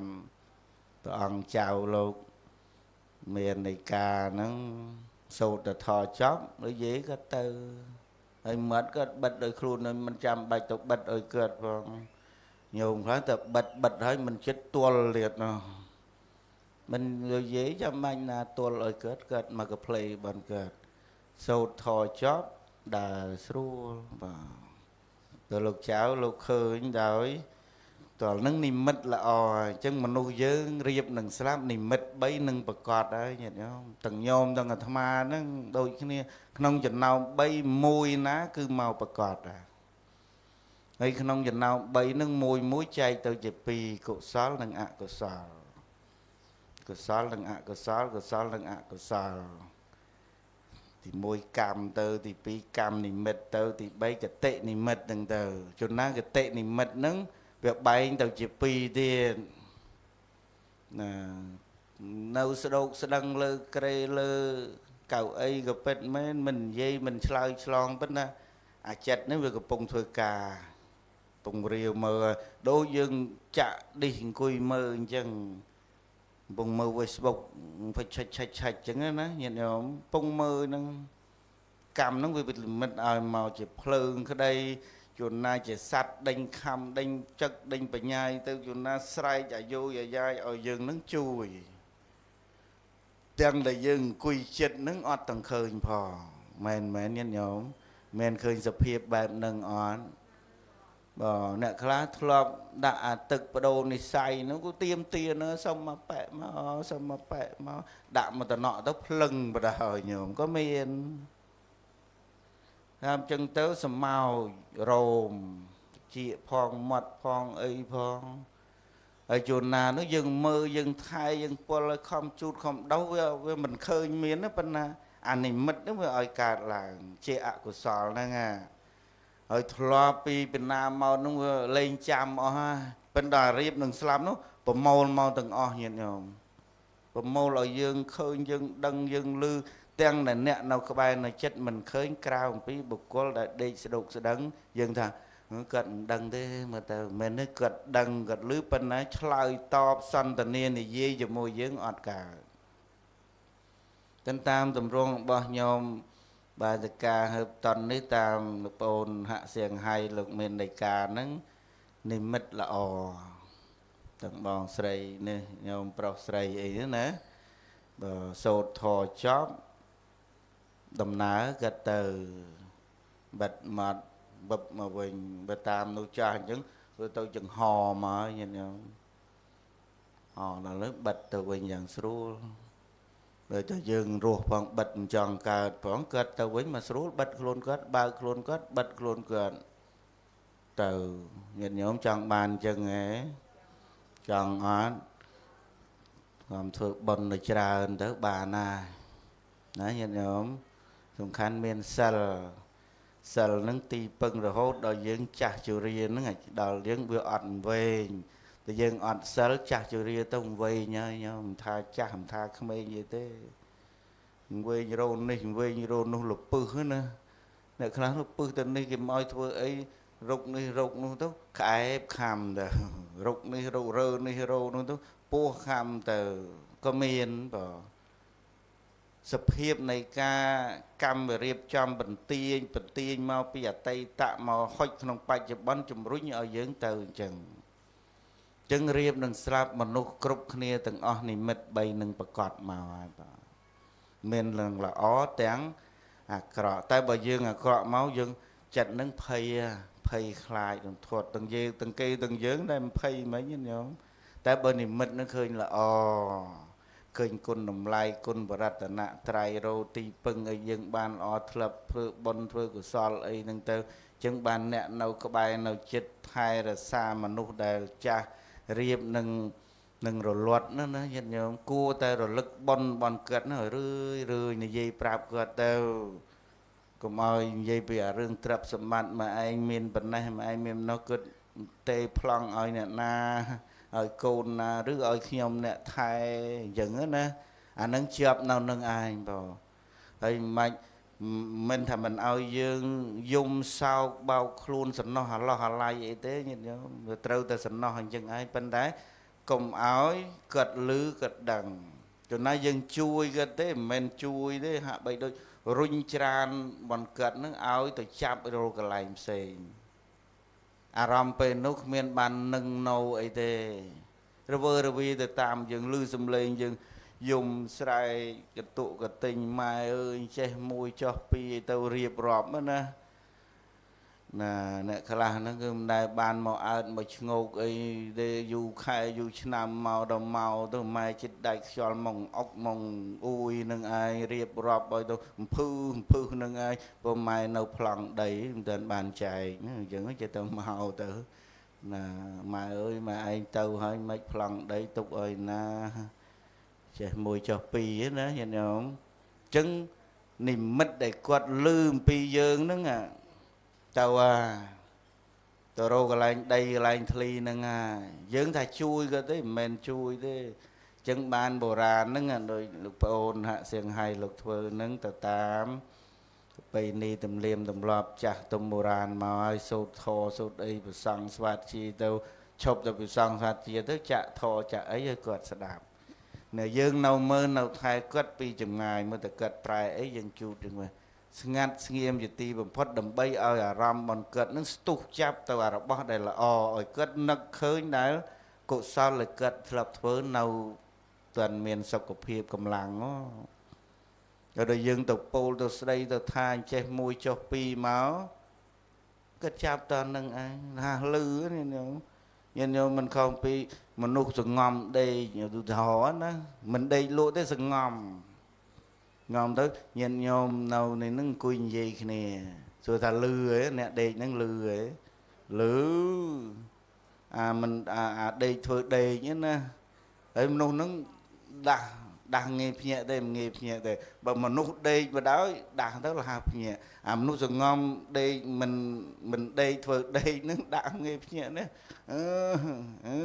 ព្រះអង្គចៅលោកមាននៃការហ្នឹងសូត្រទៅថចប់និយាយគាត់ទៅហើយមាត់គាត់បិទដោយខ្លួនមិនចាំបាច់ទៅបិទឲ្យគាត់ផងញោមខ្លះតែបិទបិទហើយមិនចិត្តទល់ទៀតណោះមិននិយាយចាំបាញ់ណាទល់ឲ្យកើតកើតមកកផ្លេបានកើត សោតថចប់ដើរស្រួលបាទដល់លោកចៅលោកឃើញដោយតលនឹងនិមិត្តល្អអញ្ចឹងមនុស្សយើងរៀបនឹងស្លាប់និមិត្ត3នឹងប្រកាសហើយញាតិញោមទាំងញោមទាំងអាត្មាហ្នឹងដូចគ្នា ក្នុងចំណោម3មួយណា គឺមកប្រកាសដែរហើយក្នុងចំណោម3នឹងមួយមួយចែកទៅជា2កុសលនិងអកុសលកុសលនិងអកុសលកុសលនិងអកុសល ទី1កម្មទៅ ទី2កម្មនិមិត្តទៅ ទី3កតិនិមិត្តហ្នឹងទៅចំណាកតិនិមិត្តហ្នឹងវាបែងទៅជា2ទៀតណានៅស្ដោកស្ដឹងលើក្រេលើកៅអីក៏ពិតមែនមិននិយាយមិនឆ្លើយឆ្លងពិតណាអាចិត្តនេះវាកំពុងធ្វើការពងរាវមើលដូចយើងចាក់ឌីសអង្គុយមើលអញ្ចឹង កំពុងមើល Facebook ផិចឆិចឆិចឆិចអញ្ចឹងណាញាតិញោមកំពុងមើលហ្នឹងកម្មហ្នឹងវាពិតលិមិតឲ្យមកជាភ្លើងក្តីជួនណាជាសัตว์ដេញខំដេញចឹកដេញបញ្ញាយទៅជួនណាស្រែកអាយុអាយ៉ាយឲ្យយើងនឹងជួយទាំងដែលយើងអង្គុយចិត្តនឹងអត់ទាំងឃើញផងមែនមែនញាតិញោមមែនឃើញសភាពបែបនឹងអត់ បាទអ្នកខ្លះធ្លាប់ដាក់អាទឹកបដូរនិស័យនោះក៏ទៀមទានសុំមកប៉ែមកសុំមកប៉ែមកដាក់មកតំណក់ទៅភ្លឹងបដហើយញោមក៏មានតាមចឹងទៅសម្ោរោមជាផងមាត់ផងអីផងហើយជួនណានោះយើងមើលយើងថែយើងពលឲ្យខំជូតខំដោវាវាមិនឃើញមានទេប៉ុន្តែអានិមិត្តនោះវាឲ្យកើតឡើង ជាអកុសលហ្នឹងណា ហើយធ្លាប់ពីពីណាមកនោះវាលេងចាំអស់ហើយប៉ុន្តែរៀបនឹងស្លាប់នោះប្រមូលមកទាំងអស់ញាតិញោមប្រមូលឲ្យយើងឃើញយើងដឹងយើងឮទាំងដែលអ្នកនៅក្បែរនៅចិត្តមិនឃើញក្រៅអំពីបុគ្គលដែលដេកស្ដុកស្ដឹងយើងថាគាត់មិនដឹងទេមើលទៅមិនទេគាត់ដឹងគាត់ឮប៉ុន្តែឆ្លើយតបសន្តានានិយាយជាមួយយើងអត់កើតតាមតម្រងរបស់ញោម បាទតកាហើបតននេះតាមលោកប្អូនហាក់សៀងហៃលោកមាននៃការហ្នឹងនិមិត្តល្អទាំងបងស្រីនេះញោមប្រុសស្រីអីហ្នឹងណាបើសោតធរចប់ដំណើរក៏ទៅបិទមកបឹបមកវិញបើតាមនោះចាស់អញ្ចឹងវាទៅចង្ហមកញាតិញោមអដល់លើបិទទៅវិញយ៉ាងស្រួល បើតែយើងរស់ផងបិទមិនចង់កើតផងកើតទៅវិញមកស្រួលបិទខ្លួនគាត់បើកខ្លួនគាត់បិទខ្លួនគាត់ទៅញាតិញោមចង់បានអញ្ចឹងហ៎ចង់អត់ខ្ញុំធ្វើបុណ្យទៅច្រើនទៅបានណាណាញាតិញោមសំខាន់មានសិលសិលនឹងទីពឹងរហូតដល់យើងចាស់ជរានឹងដល់យើងវាអត់វែង តែយើងអត់សិលចាស់ជរាទៅវែងហើយញោមមិនថាចាស់មិនថាក្មេងទេទេវែងរោននេះវែងរោននោះលពឹសណាអ្នកខ្លះលពឹសទៅនេះគេមកឲ្យធ្វើអីរុកនេះរុកនោះទៅក្អែបខំទៅរុកនេះរុករើនេះរោនោះទៅពោះខំទៅក៏មានបាទសភាពនៃការកម្មរៀបចំបន្ទាញបន្ទាញមកពីអតីតមកហុចក្នុងបច្ចុប្បន្នជំរុញឲ្យយើងទៅអញ្ចឹង ចឹងរៀបនឹងស្លាប់មនុស្សគ្រប់គ្នាទាំងអស់និមិត្ត3នឹងប្រកបមកហើយបាទមាននឹងល្អទាំងអាក្រក់តែបើយើងអាក្រក់មកយើងចិត្តនឹងភ័យភ័យខ្លាចនឹងធាត់ទាំងយើងទាំងគេទាំងយើងដែលភ័យមិញញោមតែបើនិមិត្តនឹងឃើញល្អឃើញគុណតម្លៃគុណបរតនត្រ័យរោទីពឹងឲ្យយើងបានល្អធ្លាប់ធ្វើបុណ្យធ្វើកុសលអីហ្នឹងទៅចឹងបានអ្នកនៅក្បែរនៅចិត្តថែរសាមនុស្សដែលចាស់ រៀបនឹងនឹងរលត់ណាណាញាតិញោមគួរតែរលឹកបនបនកើតណារឿយរឿយនិយាយប្រាប់គាត់ទៅកុំឲ្យនិយាយពីអារឿងទ្រព្យសម្បត្តិមកឯងមានប៉ុណ្ណេះមកឯងមាននោះគាត់ទេប្លង់ឲ្យអ្នកណាឲ្យកូនណាឬឲ្យខ្ញុំអ្នកថែអញ្ចឹងណាអានឹងជាប់នៅនឹងឯងបងហើយមិន មិនថាមិនឲ្យយើងយំសោកបោកខ្លួនសំណោះអាឡោះអាឡៃអីទេញាតិញោមវាត្រូវតែសំណោះអញ្ចឹងឯងប៉ុន្តែកុំឲ្យគាត់លឺគាត់ដឹងចំណែកយើងជួយគាត់ទេមិនមែនជួយទេហាក់បីដូចរុញច្រានបនកាត់នឹងឲ្យទៅចាប់រកកន្លែងផ្សេងអារម្មណ៍ពេលនោះគ្មានបាននឹងនៅអីទេរវើរវីទៅតាមយើងឮសំឡេងយើង យំស្រែកកតុកតេញម៉ែអើយចេះមួយចោះពីរទៅរៀបរាប់ណាណាអ្នកខ្លះហ្នឹងគឺមិនដែលបានមកអើតមកឈ្ងោកអីទេយូរខែយូរឆ្នាំមកដល់មកទៅម៉ែចិត្តដាច់ខ្យល់មកអុកមកអ៊ូយនឹងឯងរៀបរាប់ឲ្យទៅអំភឺអំភឺនឹងឯងព្រោះម៉ែនៅប្លង់ដីមិនទាន់បានចែកអញ្ចឹងចេះទៅមកទៅណាម៉ែអើយម៉ែឯងទៅហើយមិនប្លង់ដីទុកឲ្យណា ចេះមួយចុះពីរណាញាតិញោមអញ្ចឹងនិមិត្តដែលគាត់លឺអំពីយើងហ្នឹងទៅអាទៅរកកន្លែងដីកន្លែងធ្លីហ្នឹងហើយយើងថាជួយក៏ទេមិនមែនជួយទេអញ្ចឹងបានបុរាណហ្នឹងដោយលោកប្អូនហាក់សៀងហៃលោកធ្វើហ្នឹងទៅតាមបៃនីទំលៀមទម្លាប់ចាស់ទុំបុរាណមកឲ្យសូត្រធរសូត្រអីប្រសង់ស្វាតជីទៅឈប់ទៅប្រសង់ស្វាតជីទៅចាក់ធរចាក់អីឲ្យគាត់ស្ដាប់ នៅយើងនៅមើលនៅថែគាត់ពីចម្ងាយមើលតែគាត់ប្រែអីយើងជូតទៅមើលស្ងាត់ស្ងៀមជាទីបំផុតដើម្បីឲ្យអារម្មណ៍មិនគាត់នឹងស្ទុះចាប់ទៅអារបស់ដែលល្អឲ្យគាត់នឹកឃើញដែលកុសលដែលគាត់ធ្លាប់ធ្វើនៅទាន់មានសុខភាពកម្លាំងដល់យើងទៅពោលទៅស្ដីទៅថាអញ្ចេះមួយចុះពីរមកគាត់ចាប់តនឹងឯងថាលឺនេះ ញាតិញោមមិនខំពីមនុស្សសងំដេកឧទាហរណ៍ណាមិនដេកលក់ទេសងំងំទៅញាតិញោមនៅនេះនឹងអង្គុយនិយាយគ្នាសួរថាលឺហ៎អ្នកដេកហ្នឹងលឺហ៎លឺអាមិនអាអាដេកធ្វើដេកណាហើយមនុស្សហ្នឹងដាស់ ដាស់ងាយភ្ញាក់ទេមិនងាយភ្ញាក់ទេបើមនុស្សដេកបដ ாய் ដាស់ទៅលះភ្ញាក់អាមនុស្សសងំដេកមិនមិនដេកធ្វើដេកហ្នឹងដាក់ងាយភ្ញាក់ណាអឺអឺ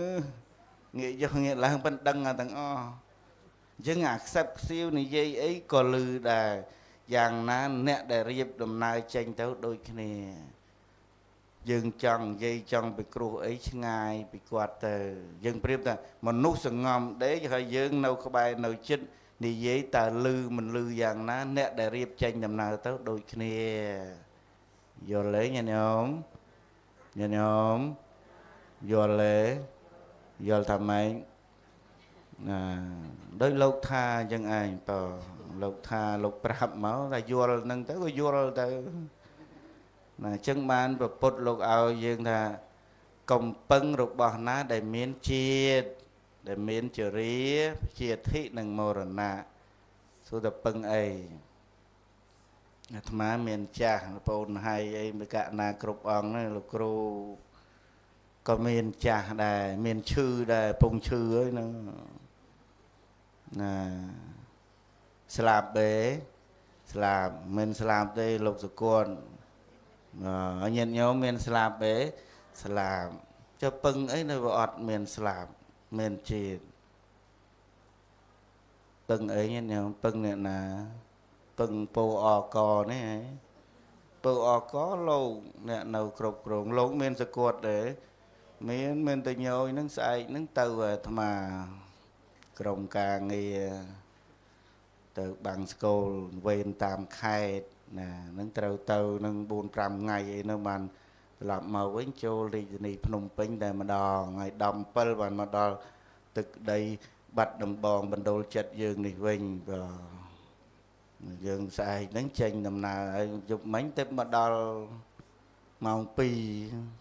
ងាកយកងាកឡើងមិនដឹងទាំងអស់អញ្ចឹងអាខ្សឹបខ្សៀវនិយាយអីក៏លឺដែរយ៉ាងណាអ្នកដែលរៀបដំណើរចេញទៅដូចគ្នា យើងចង់និយាយចង់ពីគ្រោះអីឆ្ងាយពីគាត់ទៅ យើងប្រៀបថាមនុស្សសងំដេកហើយយើងនៅក្បែរនៅចិត្តនិយាយតើលឺមិនលឺយ៉ាងណា អ្នកដែលរៀបចេញដំណើរទៅដូចគ្នាយល់ទេញាតិញោមញាតិញោមយល់ទេយល់ថាម៉េចណាដោយលោកថាអញ្ចឹងឯងបើលោកថាលោកប្រាប់មកតែយល់នឹងទៅក៏យល់ទៅ ណាអញ្ចឹងបានប្រពុតលោកឲ្យយើងថាកំពឹងរបស់ណាដែលមានជាតិដែលមានចរិយាជាធិនិងមរណៈសួរតែពឹងអីអាត្មាមានចាស់បងប្អូនហើយអីមួយកណាគ្រប់អង្គហ្នឹងលោកគ្រូក៏មានចាស់ដែរមានឈឺដែរពងឈឺហើយហ្នឹងណាស្លាប់ទេស្លាប់មិនស្លាប់ទេលោកសកលអ ញាតញោមមានស្លាប់ទេស្លាប់ចុះពឹងអីនៅវាអត់មានស្លាប់មានជាតិពឹងអីញាតញោមពឹងអ្នកណាពឹងពោអកនេះហ៎ពោអកលោកអ្នកនៅគ្រប់គ្រងលោកមានសកត់ទេមានមានតែញយហ្នឹងស្អែកហ្នឹងទៅអាត្មាក្រុមការងារទៅបាំងស្គលវេនតាមខេត្ត ណានឹងត្រូវទៅនឹង4 5ថ្ងៃអីនោះបានត្រឡប់មកវិញចូលរាជធានីភ្នំពេញតែម្ដងហើយ17បានមកដល់ទឹកដីបាត់ដំបងបណ្ដូលចិត្តយើងនេះវិញបាទយើងស្អែកហ្នឹងចេញដំណើរហើយយប់មិញទៅមកដល់ម៉ោង2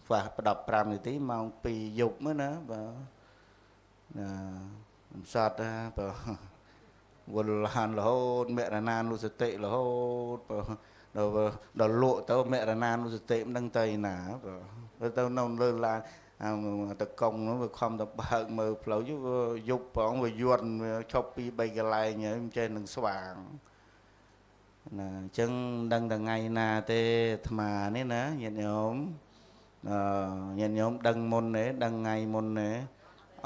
ខ្វះ15នាទីម៉ោង2យប់ហ្នឹងណាបាទណាមិនសតណាបាទ វល់ឡានរហូតមរណានុសតិរហូតបាទដល់ដល់លក់ទៅមរណានុសតិមិនដឹងទៅណាបាទទៅនៅលើឡានអាតកុងនោះវាខំទៅបើកមើលផ្លូវយប់ផងវាយន់ឈប់ពី3កន្លែងហើយមិនចេះនឹងស្វាងណាអញ្ចឹងដឹងថ្ងៃណាទេអាត្មានេះណាញាតិញោមអឺញាតិញោមដឹងមុនទេដឹងថ្ងៃមុនទេ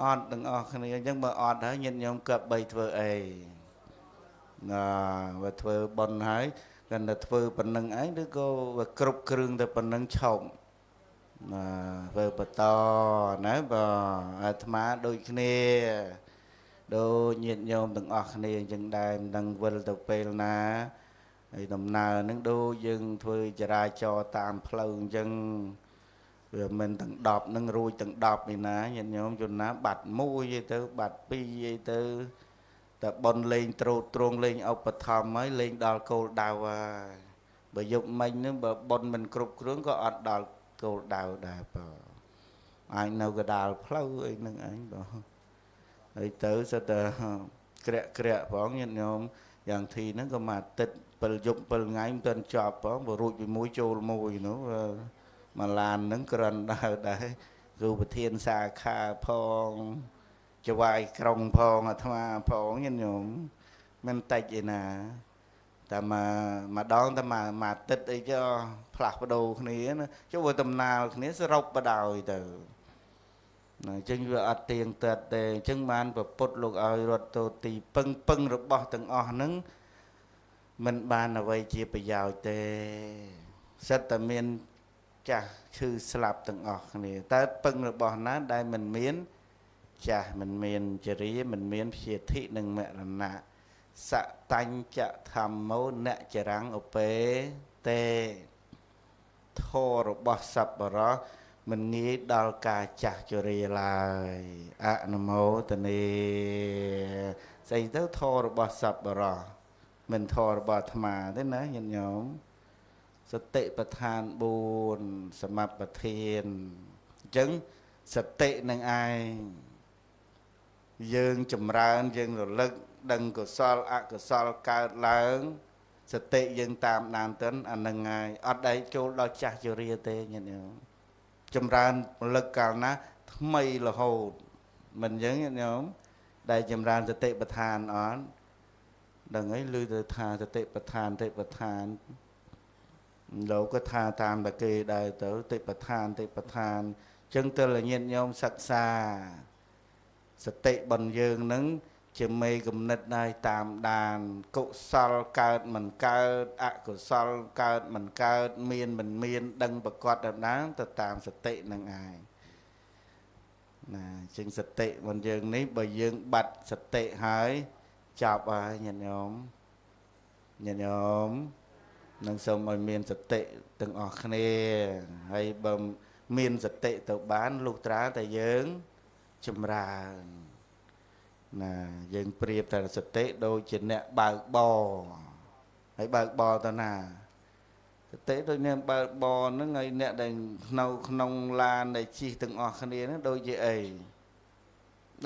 អត់ទាំងអស់គ្នាអញ្ចឹងបើអត់ហើយញាតិញោមគប់បីធ្វើអី ណាបើធ្វើប៉ុនហើយកាន់តែធ្វើប៉ុណ្្នឹងឯងឬក៏វាគ្រប់គ្រឿងតែប៉ុណ្្នឹងឆោមណាធ្វើបន្តណាបើអាត្មាដូចគ្នាដូចញាតិញោមទាំងអស់គ្នាអញ្ចឹងដែរមិនដឹងវិលទៅពេលណាហើយដំណើរហ្នឹងដូចយើងធ្វើចរាចរតាមផ្លូវអញ្ចឹងវាមិនទាំង10នឹងរួចទាំង10ឯណាញាតិញោមជនណាបាត់1ឯទៅបាត់2ឯទៅ តែប៉ុនលេងត្រួតត្រងលេងឧបត្ថម្ភហើយលេងដល់គោលដៅហើយបើយប់មិញហ្នឹងបើប៉ុនមិនគ្រប់គ្រឿងក៏អត់ដល់គោលដៅដែរបើអាចនៅកដាលផ្លូវអីហ្នឹងឯងបើហើយទៅសិតតែក្រាក់ក្រាក់ផងញាតិញោមយ៉ាងធីហ្នឹងក៏មកអាទិត្យ7យប់7ថ្ងៃមិនទាន់ចប់ផងបើរួចពីមួយចូលមួយនោះមកឡានហ្នឹងក្រាន់ដើរដែរគ្រូប្រធានសាខាផង ចវាយក្រុងផងអាត្មាផងញាតិញោមមិនតិចឯណាតែមកម្ដងតែមកមកទឹកអីចុះផ្លាស់ប្ដូរគ្នាណាចុះវាដំណើរគ្នាសរុបបដោយទៅណាអញ្ចឹងវាអត់ទៀងទាត់ទេអញ្ចឹងបានប្រពុតលោកឲ្យរត់ទៅទីពឹងពឹងរបស់ទាំងអស់ហ្នឹងមិនបានអ្វីជាប្រយោជន៍ទេសិតតែមានចាស់ឈឺស្លាប់ទាំងអស់គ្នាតើពឹងរបស់ណាដែលមិនមាន ចាស់មិនមានចរិយាមិនមានព្យាធិនិងមរណៈសតញ្ចធម្មោនចរੰឧបេតេធររបស់សពរោះមិនងាយដល់ការចាស់ជរាឡើយអនុមោទនីស្អីទៅធររបស់សពរោះមិនធររបស់អាត្មាទេណាញាតិញោមសតិប្រឋាន4សមបធានអញ្ចឹងសតិនឹងឯង យើងចម្រើនយើងរលឹកដឹងកុសលអកុសលកើតឡើងសតិយើងតាមដានទៅអានឹងហើយអត់ដែលចូលដល់ចាស់ជរាទេញាតិញោមចម្រើនពលឹកកាលណាថ្មីរហូតមិនអញ្ចឹងញាតិញោមដែលចម្រើនសតិប្បដ្ឋានអត់ដឹងអីឮទៅថាសតិប្បដ្ឋានតិប្បដ្ឋានលោកក៏ថាតាមតែគេដែរទៅតិប្បដ្ឋានតិប្បដ្ឋានអញ្ចឹងទើបញាតិញោមសិក្សា សតិរបស់យើងនឹងជាមេគំនិតដែរតាមដានកុសលកើតមិនកើតអកុសលកើតមិនកើតមានមិនមាន ដឹងប្រកបដល់ណាទៅតាមសតិនឹងឯងណាជាងសតិរបស់យើងនេះបើយើងបាត់សតិហើយចប់ហើយញាតិញោមញាតិញោមនឹងសូមឲ្យមានសតិទាំងអស់គ្នាហើយបើមានសតិទៅបានលុះត្រាតែយើង ចម្រើនណាយើងប្រៀបតែសតិដូចជាអ្នកបើកបរហើយបើកបរទៅណាសតិដូចអ្នកបើកបរហ្នឹងហើយអ្នកដែលនៅក្នុងឡានដែលជិះទាំងអស់គ្នាហ្នឹងដូចជាអី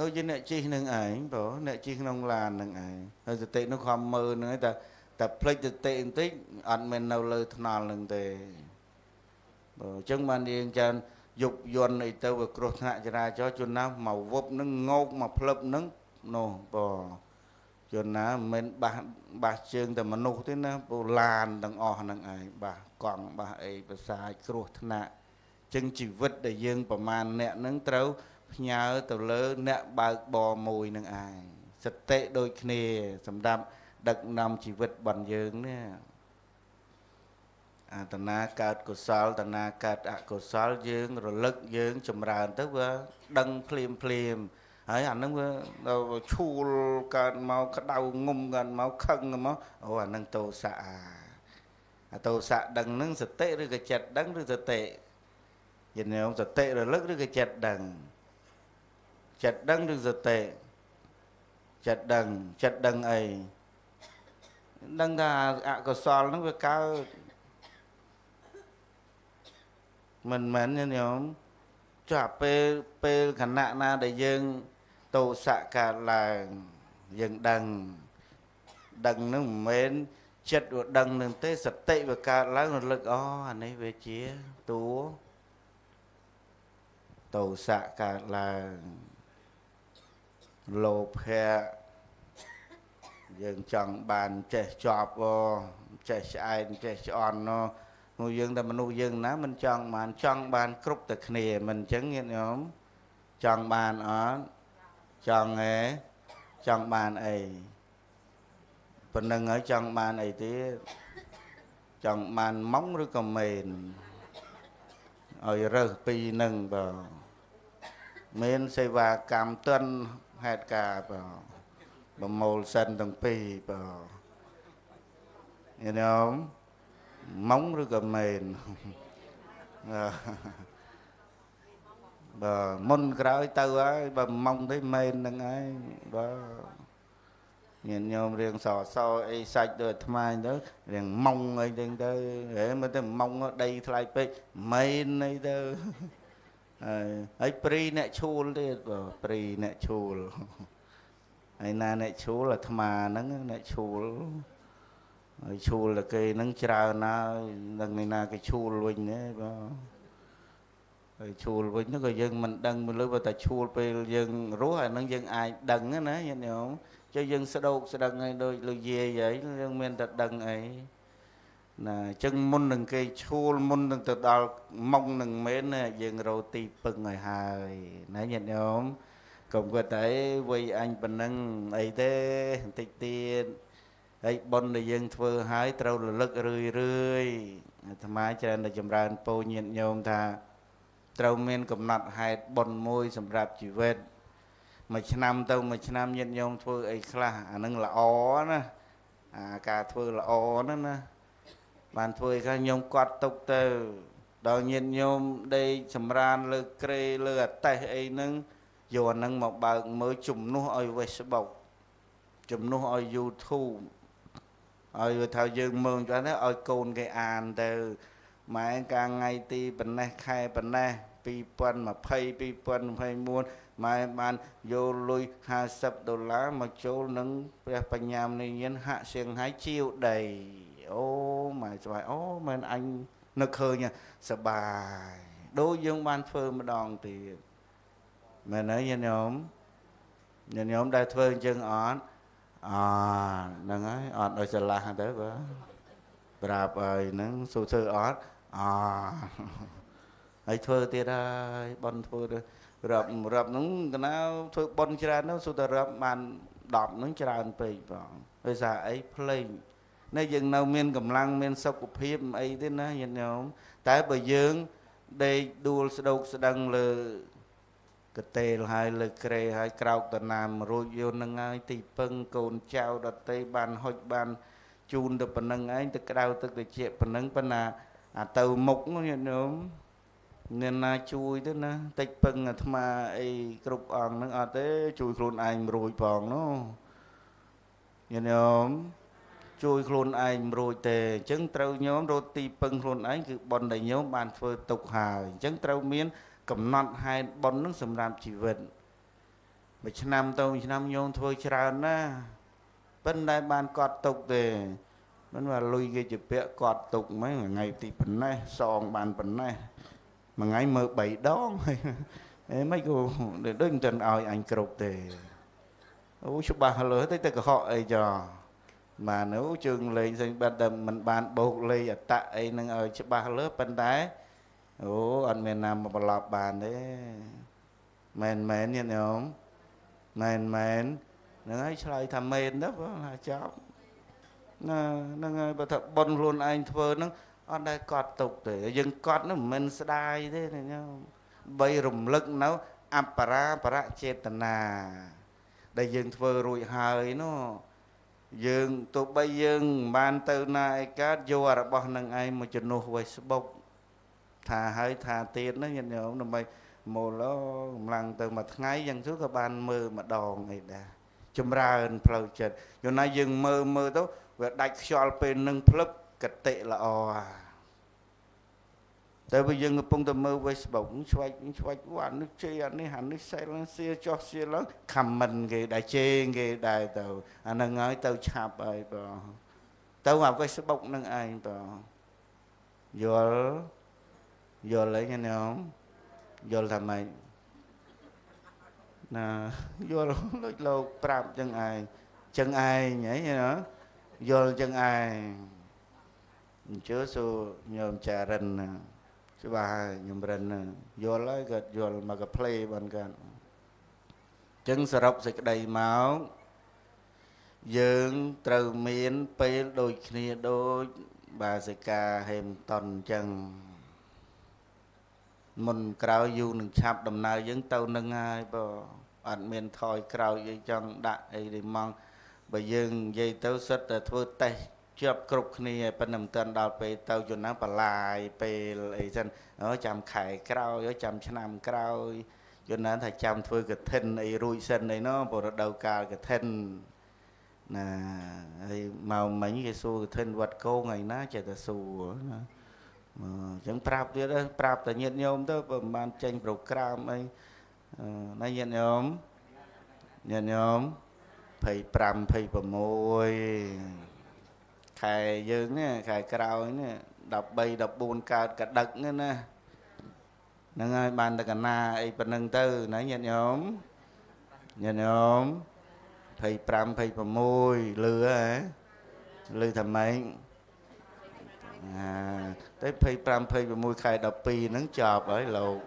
ដូចជាអ្នកជិះនឹងឯងបងអ្នកជិះក្នុងឡាននឹងឯងហើយសតិនោះខំមើលហ្នឹងតែតែផ្លេចសតិបន្តិចអត់មែននៅលើថ្នល់នឹងទេបើអញ្ចឹងបានយើងចាន យប់យន់អីទៅវាគ្រោះថ្នាក់ចរាចរណ៍ជួនណាមកវប់នឹងងោកមកផ្លឹបនឹងនោះបងជួនណាមិនបាសបាសជើងតែមនុស្សទេណាពូឡានទាំងអស់ហ្នឹងឯងបាសកង់បាសអីប្រសាចគ្រោះថ្នាក់ចឹងជីវិតដែលយើងប្រមាណអ្នកហ្នឹងត្រូវផ្ញើទៅលើអ្នកបើកបរមួយនឹងឯងសតិដូចគ្នាសម្រាប់ដឹកនាំជីវិតរបស់យើងនេះ អាតនាកើតកុសលតនាកើតអកុសលយើងរលឹកយើងចម្រើនទៅវាដឹងភ្លាមភ្លាមហើយអានឹងវាឈួលកើតមកក្តៅងុំកើតមកខឹងមកអូអានឹងតោសៈអាតោសៈដឹងនឹងសតិឬក៏ចិត្តដឹងឬសតិយល់ញោមសតិរលឹកឬក៏ចិត្តដឹងចិត្តដឹងឬសតិចិត្តដឹងចិត្តដឹងអីដឹងថាអកុសលហ្នឹងវាកើត មិនមែនញោមចុះពេលពេលខណៈណាដែលយើងទោសៈកើតឡើងយើងដឹងដឹងនឹងមិនមែនចិត្តវាដឹងនឹងទេសតិវាកើតឡើងរលឹកអូអានេះវាជាតួទោសៈកើតឡើងលោភៈយើងចង់បានចេះជាប់អូចេះឆ្អែតចេះឆ្អន់ នោះមកយើងតែមនុស្សយើងណាមិនចង់បានចង់បានគ្រប់តែគ្នាមិនអញ្ចឹងញាតិញោមចង់បានអត់ចង់ហេចង់បានអីប៉ុណ្្នឹងហើយចង់បានអីទៀតចង់បានម៉ងឬក៏មែនឲ្យរើសពីនឹងបើមានសេវាកម្មទិនហេតុការបើបមូលសិនទាំងពីរបើញោម ម៉ងឬក៏មែនបើមុនក្រោយទៅហើយបើម៉ងទេមែនហ្នឹងហើយបើញាតិញោមរៀងសសអីសាច់ដូចអាត្មាទៅរៀងម៉ងអីចឹងទៅហេមើលទៅម៉ងដីថ្លៃពេកមែនអីទៅហើយហើយព្រីអ្នកឈូលទៀតបើព្រីអ្នកឈូលហើយណាអ្នកឈូលអាត្មាហ្នឹងអ្នកឈូល ហើយឈូលតែគេហ្នឹងច្រើនណាស់នឹងណាគេឈូលវិញទេបើហើយឈូលវិញហ្នឹងក៏យើងមិនដឹងមើលបើតែឈូលពេលយើងរស់អាហ្នឹងយើងអាចដឹងណាញាតិញោមចុះយើងស្ដោកស្ដឹងឲ្យដូចលោកយាយអីយើងមានតែដឹងអីណាអញ្ចឹងមុននឹងគេឈូលមុននឹងទៅដល់មុងនឹងមែនយើងរោទីពឹងឲ្យហើយណាញាតិញោមកុំគាត់តែវ័យអញប៉ុណ្ណឹងអីទេបន្តិចទៀត ហើយប៉ុនដែលយើងធ្វើហើយត្រូវរលឹករឿយរឿយអាត្មាច្រើនតែចម្រើនពោញាតិញោមថាត្រូវមានកំណត់ហេតុប៉ុនមួយសម្រាប់ជីវិតមួយឆ្នាំទៅមួយឆ្នាំញាតិញោមធ្វើអីខ្លះអានឹងល្អណាអាការធ្វើល្អហ្នឹងណាបានធ្វើឲ្យខ្លះញោមគាត់ទុកទៅដល់ញាតិញោមដេកសម្រានលើក្រេលើអតេះអីហ្នឹងយកអាហ្នឹងមកបើកមើលជំនួសឲ្យ Facebook ជំនួសឲ្យ YouTube ឲ្យថាយើងមើលចឹងទៅឲ្យកូនគេអានទៅម៉ែកាលថ្ងៃទីប៉ុណ្ណេះខែប៉ុណ្ណេះ2020 2021ម៉ែបានយកលុយ50ដុល្លារមកចូលនឹងព្រះបញ្ញាមនិញ្ញាណហាក់សៀងហៃជាវដីអូម៉ែស្វាយអូមែនអញនឹកឃើញសបាយដូចយើងបានធ្វើម្ដងទៀតមែនហើយញាតិញោមញាតិញោមដែលធ្វើអញ្ចឹងអត់ អហ្នឹងហើយអត់ឲ្យឆ្លាស់ទៅបើប្រាប់ឲ្យហ្នឹងសួរធ្វើអត់អហើយធ្វើទៀតហើយបនធ្វើរាប់រាប់ហ្នឹងកណៅធ្វើបនច្រើនហ្នឹងសុទ្ធតែរាប់បាន10ហ្នឹងច្រើនពេកបងដោយសារអីភ្លេងនៅយើងនៅមានកម្លាំងមានសុខភាពអីទេណាញាតិញោមតែបើយើងដេកដួលស្ដោកស្ដឹងលើ កតេលហើយលើក្រេហើយក្រោកតណាមរួចយន្តនឹងហើយទីពឹងកូនចៅដតីបានហុចបានជូនទៅប៉ុណ្្នឹងឯងទៅក្តៅទឹកត្រជាក់ប៉ុណ្្នឹងប៉ុន្តែអាទៅមុខញាតិញោមមានណាជួយទៅណាតិចពឹងអាត្មាអីគ្រប់អង្គហ្នឹងអត់ទេជួយខ្លួនឯងរួចផងនោះញាតិញោមជួយខ្លួនឯងរួចទេអញ្ចឹងត្រូវញោមរត់ទីពឹងខ្លួនឯងគឺប៉ុនដែលញោមបានធ្វើទុកហើយអញ្ចឹងត្រូវមាន កំណត់ហេតុប៉ុននឹងសម្រាប់ជីវិតមួយឆ្នាំទៅមួយឆ្នាំញោមធ្វើច្រើនណាប៉ុន្តែបានកត់ទុកទេមិនថាលុយគេជាពាក់កត់ទុកហ្នឹងថ្ងៃទីប៉ុណ្ណេះសងបានប៉ុណ្ណេះមួយថ្ងៃមើល3ដងអេមិនគូដូចមិនទាន់ឲ្យអញគ្រប់ទេអូច្បាស់លើទៅទៅកុហកអីចោបានអូជើងលេងផ្សេងបាត់តែមិនបានបោកលេងអតៈអីនឹងឲ្យច្បាស់លើប៉ុន្តែ អូអត់មានណាមកប្រឡប់បានទេមែនមែនញាតិញោមមែនមែនហ្នឹងហើយឆ្លើយថាមែនទៅបងថាចប់ណាហ្នឹងហើយបើថាប៉ុនខ្លួនឯងធ្វើហ្នឹងអត់ដែលកត់ទុកទេយើងកត់ហ្នឹងមិនមែនស្ដាយទេញោមបីរំលឹកនៅអបរាបរចេតនាដែលយើងធ្វើរួចហើយនោះយើងទោះបីយើងមិនបានទៅណាឯកើតយករបស់នឹងឯងមកជំនួស Facebook ថាហើយថាទៀតណាញាតិញោមដើម្បីមូលកម្លាំងទៅមួយថ្ងៃយ៉ាងទៅក៏បានមើលម្ដងអីដែរចម្រើនផ្លូវចិត្តយល់ណាយើងមើលមើលទៅវាដាច់ខ្យល់ពេលនឹងភ្លឹបកតិល្អតែបើយើងកំពុងតែមើល Facebook ឆ្វាច់ឆ្វាច់វ៉ានេះជេរអានេះអានេះសែលសៀចោះសៀឡើង comment គេដែរជេរគេដែរទៅអាហ្នឹងហើយទៅឆាប់ហើយបងទៅអា Facebook ហ្នឹងឯងបងយល់ យល់អីញោមយល់ថាម៉េចណាយល់ដូចលោកប្រាប់ចឹងឯងចឹងឯងហីណាយល់ចឹងឯងអញ្ជើសួរញោមចារិនច្បាស់ហើយខ្ញុំរិនយល់ហើយគាត់យល់មកកាផ្លេបានគាត់ចឹងសរុបសេចក្តីមកយើងត្រូវមានពេលដូចគ្នាដូចបាសិកាហេមតនចឹង មុនក្រោយយូរនឹងឆាប់ដំណើរយើងទៅនឹងហើយបើអត់មានថយក្រោយអីចង់ដាក់អីទេមកបើយើងនិយាយទៅសិតតែធ្វើតេស្តជាប់គ្រប់គ្នាប៉ុន្តែមិនទាន់ដល់ពេលទៅយន្តណាបលាយពេលអីចឹងអូចាំខែក្រោយចាំឆ្នាំក្រោយយន្តណាថាចាំធ្វើកឋិនអីរួចសិនអីណោះព្រោះរដូវកាលកឋិនណាហើយមកមិញគេសួរកឋិនវត្តគោងថ្ងៃណាចេះតែសួរណា អញ្ចឹងប្រាប់ទៀតប្រាប់តែញាតញោមទៅបើមិនបានចេញប្រូក្រាមអីណាញាតញោមញាតញោម25 26ខែយើងនេះខែក្រោយនេះ13 14កើតកដឹកហ្នឹងណាហ្នឹងហើយបានតែកណាអីប៉ុណ្្នឹងទៅណាញាតិញោមញាតិញោម25 26លឺហ៎លឺថាម៉េចអា តែ25 26ខែ12ហ្នឹងចប់ហើយលោក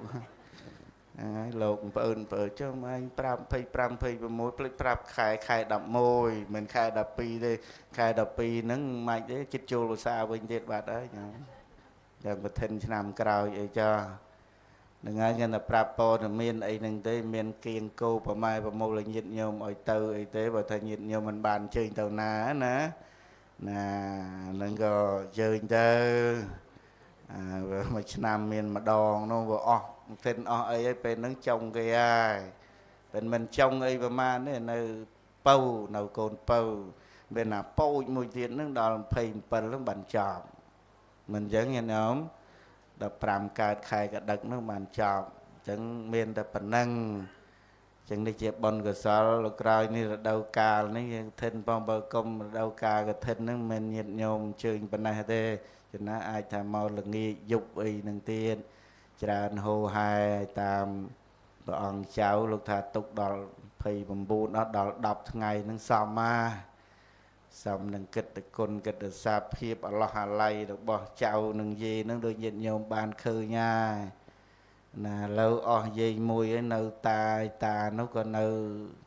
ហើយលោកប្អូនប្អូនចុះអញប្រាប់25 26ភ្លេចប្រាប់ខែខែ11មិនខែ12ទេខែ12ហ្នឹងមិនទេចិត្តចូលឧស្សាហ៍វិញទៀតបាត់ហើយញ៉ាំយ៉ាងប្រធានឆ្នាំក្រោយអីចានឹងហើយគេតែប្រាប់ព័ត៌មានអីហ្នឹងទេមានគៀងគោប្រម៉ែប្រមូលញាតញោមឲ្យទៅអីទេបើថាញាតញោមមិនបានជើញទៅណាណា ណានឹងក៏ជើញទៅអឺមួយឆ្នាំមានម្ដងនោះវាអស់ទិនអស់អីហើយពេលហ្នឹងចុងគេហើយពេលមិនចុងអីប្រហែលនេះនៅពៅនៅកូនពៅមានណាពូជមួយទៀតហ្នឹងដល់27ហ្នឹងបានចប់មិនអញ្ចឹងញាតិញោម15កើតខែកដឹកហ្នឹងបានចប់អញ្ចឹងមានតែប៉ុណ្ណឹងអញ្ចឹងនេះជាបុណ្យកុសលលោកក្រោយនេះរដូវកាលនេះយើងធិនបងបើគុំរដូវកាលកឋិនហ្នឹងមិនញាតញោមអញ្ជើញប៉ុណ្ណេះទេចំណាអាចថាមកល្ងាចយប់អីហ្នឹងទៀតច្រើនហោហែតាមព្រះអង្គចៅលោកថាទុកដល់29អត់ដល់10ថ្ងៃនឹងសមមកសមនឹងកិត្តគុណកិត្តសាភាពអឡោះអាល័យរបស់ចៅនឹងយាយនឹងដូចញាតិញោមបានឃើញហើយ ណាលើអស់យាយមួយឯនៅតាយតានោះក៏នៅ